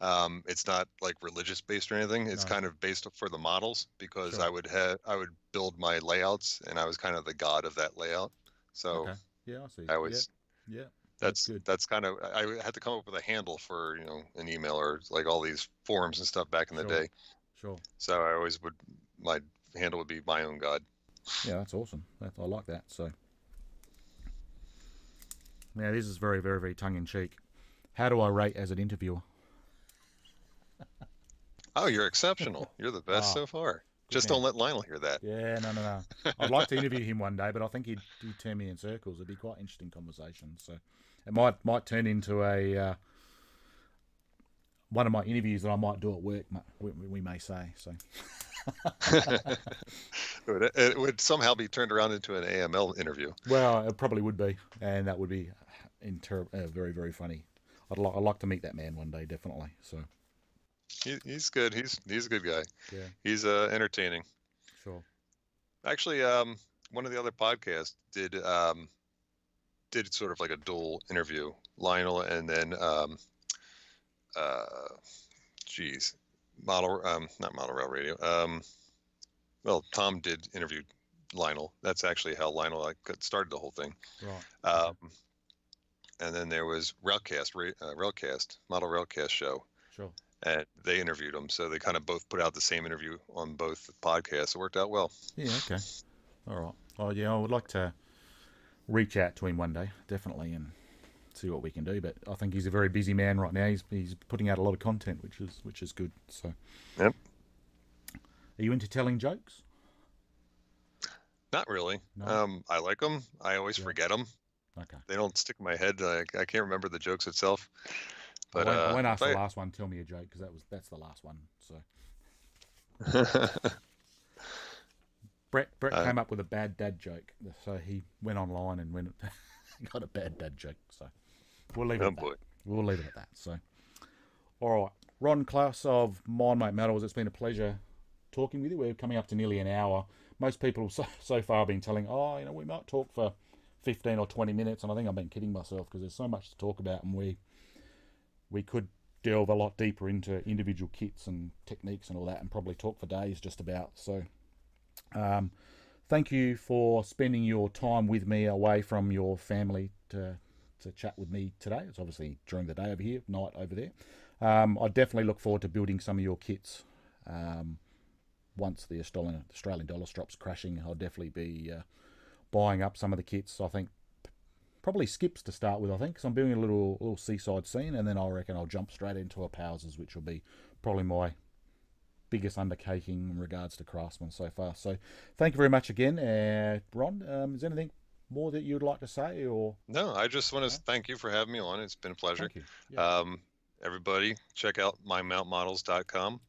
Um, it's not like religious based or anything. It's No. kind of based for the models because Sure. I would have I would build my layouts, and I was kind of the god of that layout. So Okay. Yeah, I see. I was Yeah, yeah. that's good. that's kind of I I had to come up with a handle for you know an email or like all these forums and stuff back in the Sure. day. Sure. So I always would my handle would be my own god. Yeah, that's awesome. That, I like that. So, now this is very, very, very tongue in cheek. How do I rate as an interviewer? Oh, you're exceptional. You're the best Ah, so far. Just man. don't let Lionel hear that. Yeah, no, no, no. I'd like to interview him one day, but I think he'd, he'd turn me in circles. It'd be quite interesting conversation. So, it might might turn into a uh, one of my interviews that I might do at work. We, we may say so. it, would, it would somehow be turned around into an AML interview. Well, it probably would be, and that would be inter- uh, very very funny. I'd, li- I'd like to meet that man one day, definitely. So he, he's good. He's he's a good guy. yeah, He's uh, entertaining. sure. Actually, um, one of the other podcasts did um, did sort of like a dual interview, Lionel, and then um, uh, geez, model um, not model rail radio. Um, well, Tom did interview Lionel. That's actually how Lionel like, started the whole thing. Right. Um, and then there was Railcast, uh, Railcast, Model Railcast show, Sure. and they interviewed him. So they kind of both put out the same interview on both podcasts. It worked out well. Yeah. Okay. All right. Oh yeah, I would like to reach out to him one day, definitely, and see what we can do. But I think he's a very busy man right now. He's he's putting out a lot of content, which is which is good. So. Yep. Are you into telling jokes? Not really. No? Um, I like them. I always Yeah. forget them. Okay. They don't stick in my head. I, I can't remember the jokes itself. But I won't, I uh, won't ask the I- last one. Tell me a joke because that was that's the last one. So Brett Brett Uh, came up with a bad dad joke, so he went online and went got a bad dad joke. So we'll leave it oh at that. We'll leave it at that. So, all right, Ron Klaiss of Mine Mount Models. It's been a pleasure talking with you. We're coming up to nearly an hour. Most people so, so far have been telling, oh, you know, we might talk for fifteen or twenty minutes, and I think I've been kidding myself because there's so much to talk about, and we we could delve a lot deeper into individual kits and techniques and all that, and probably talk for days just about. So, um, thank you for spending your time with me away from your family to to chat with me today. It's obviously during the day over here, night over there. Um, I definitely look forward to building some of your kits. Um, once the Australian Australian dollar stops crashing, I'll definitely be uh, buying up some of the kits. I think probably skips to start with. I think because I'm doing a little little seaside scene, and then I reckon I'll jump straight into a Powers, which will be probably my biggest undertaking in regards to Craftsman so far. So, thank you very much again, uh, Ron. Um, is anything more that you'd like to say, or No, I just want to Yeah. thank you for having me on. It's been a pleasure. thank you? Yeah, Um, everybody, check out minemountmodels.com.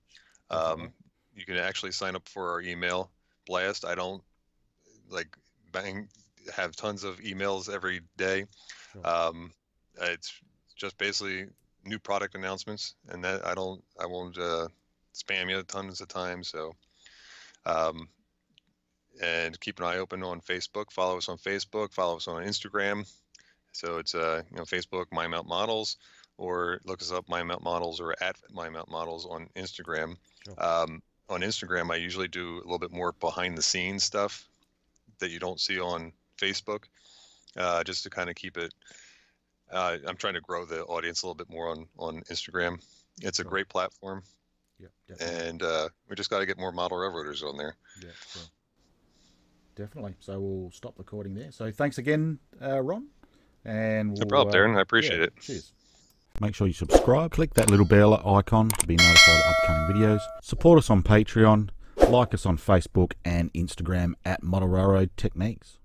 Um, you can actually sign up for our email blast. I don't like bang have tons of emails every day. Sure. Um, it's just basically new product announcements, and that I don't I won't uh, spam you tons of times. So, um, and keep an eye open on Facebook. Follow us on Facebook. Follow us on Instagram. So it's uh you know Facebook Mine Mount Models, or look us up Mine Mount Models or at Mine Mount Models on Instagram. Sure. Um, on Instagram, I usually do a little bit more behind the scenes stuff that you don't see on Facebook, uh, just to kind of keep it. Uh, I'm trying to grow the audience a little bit more on on Instagram. It's a great platform, yeah, definitely. and uh, we just got to get more model railroaders on there. Yeah, sure. Definitely. So we'll stop recording there. So thanks again, uh, Ron. And we'll, No problem, uh, Darren. I appreciate yeah, it. Cheers. Make sure you subscribe. Click that little bell icon to be notified of upcoming videos. Support us on Patreon. Like us on Facebook and Instagram at Model Railroad Techniques.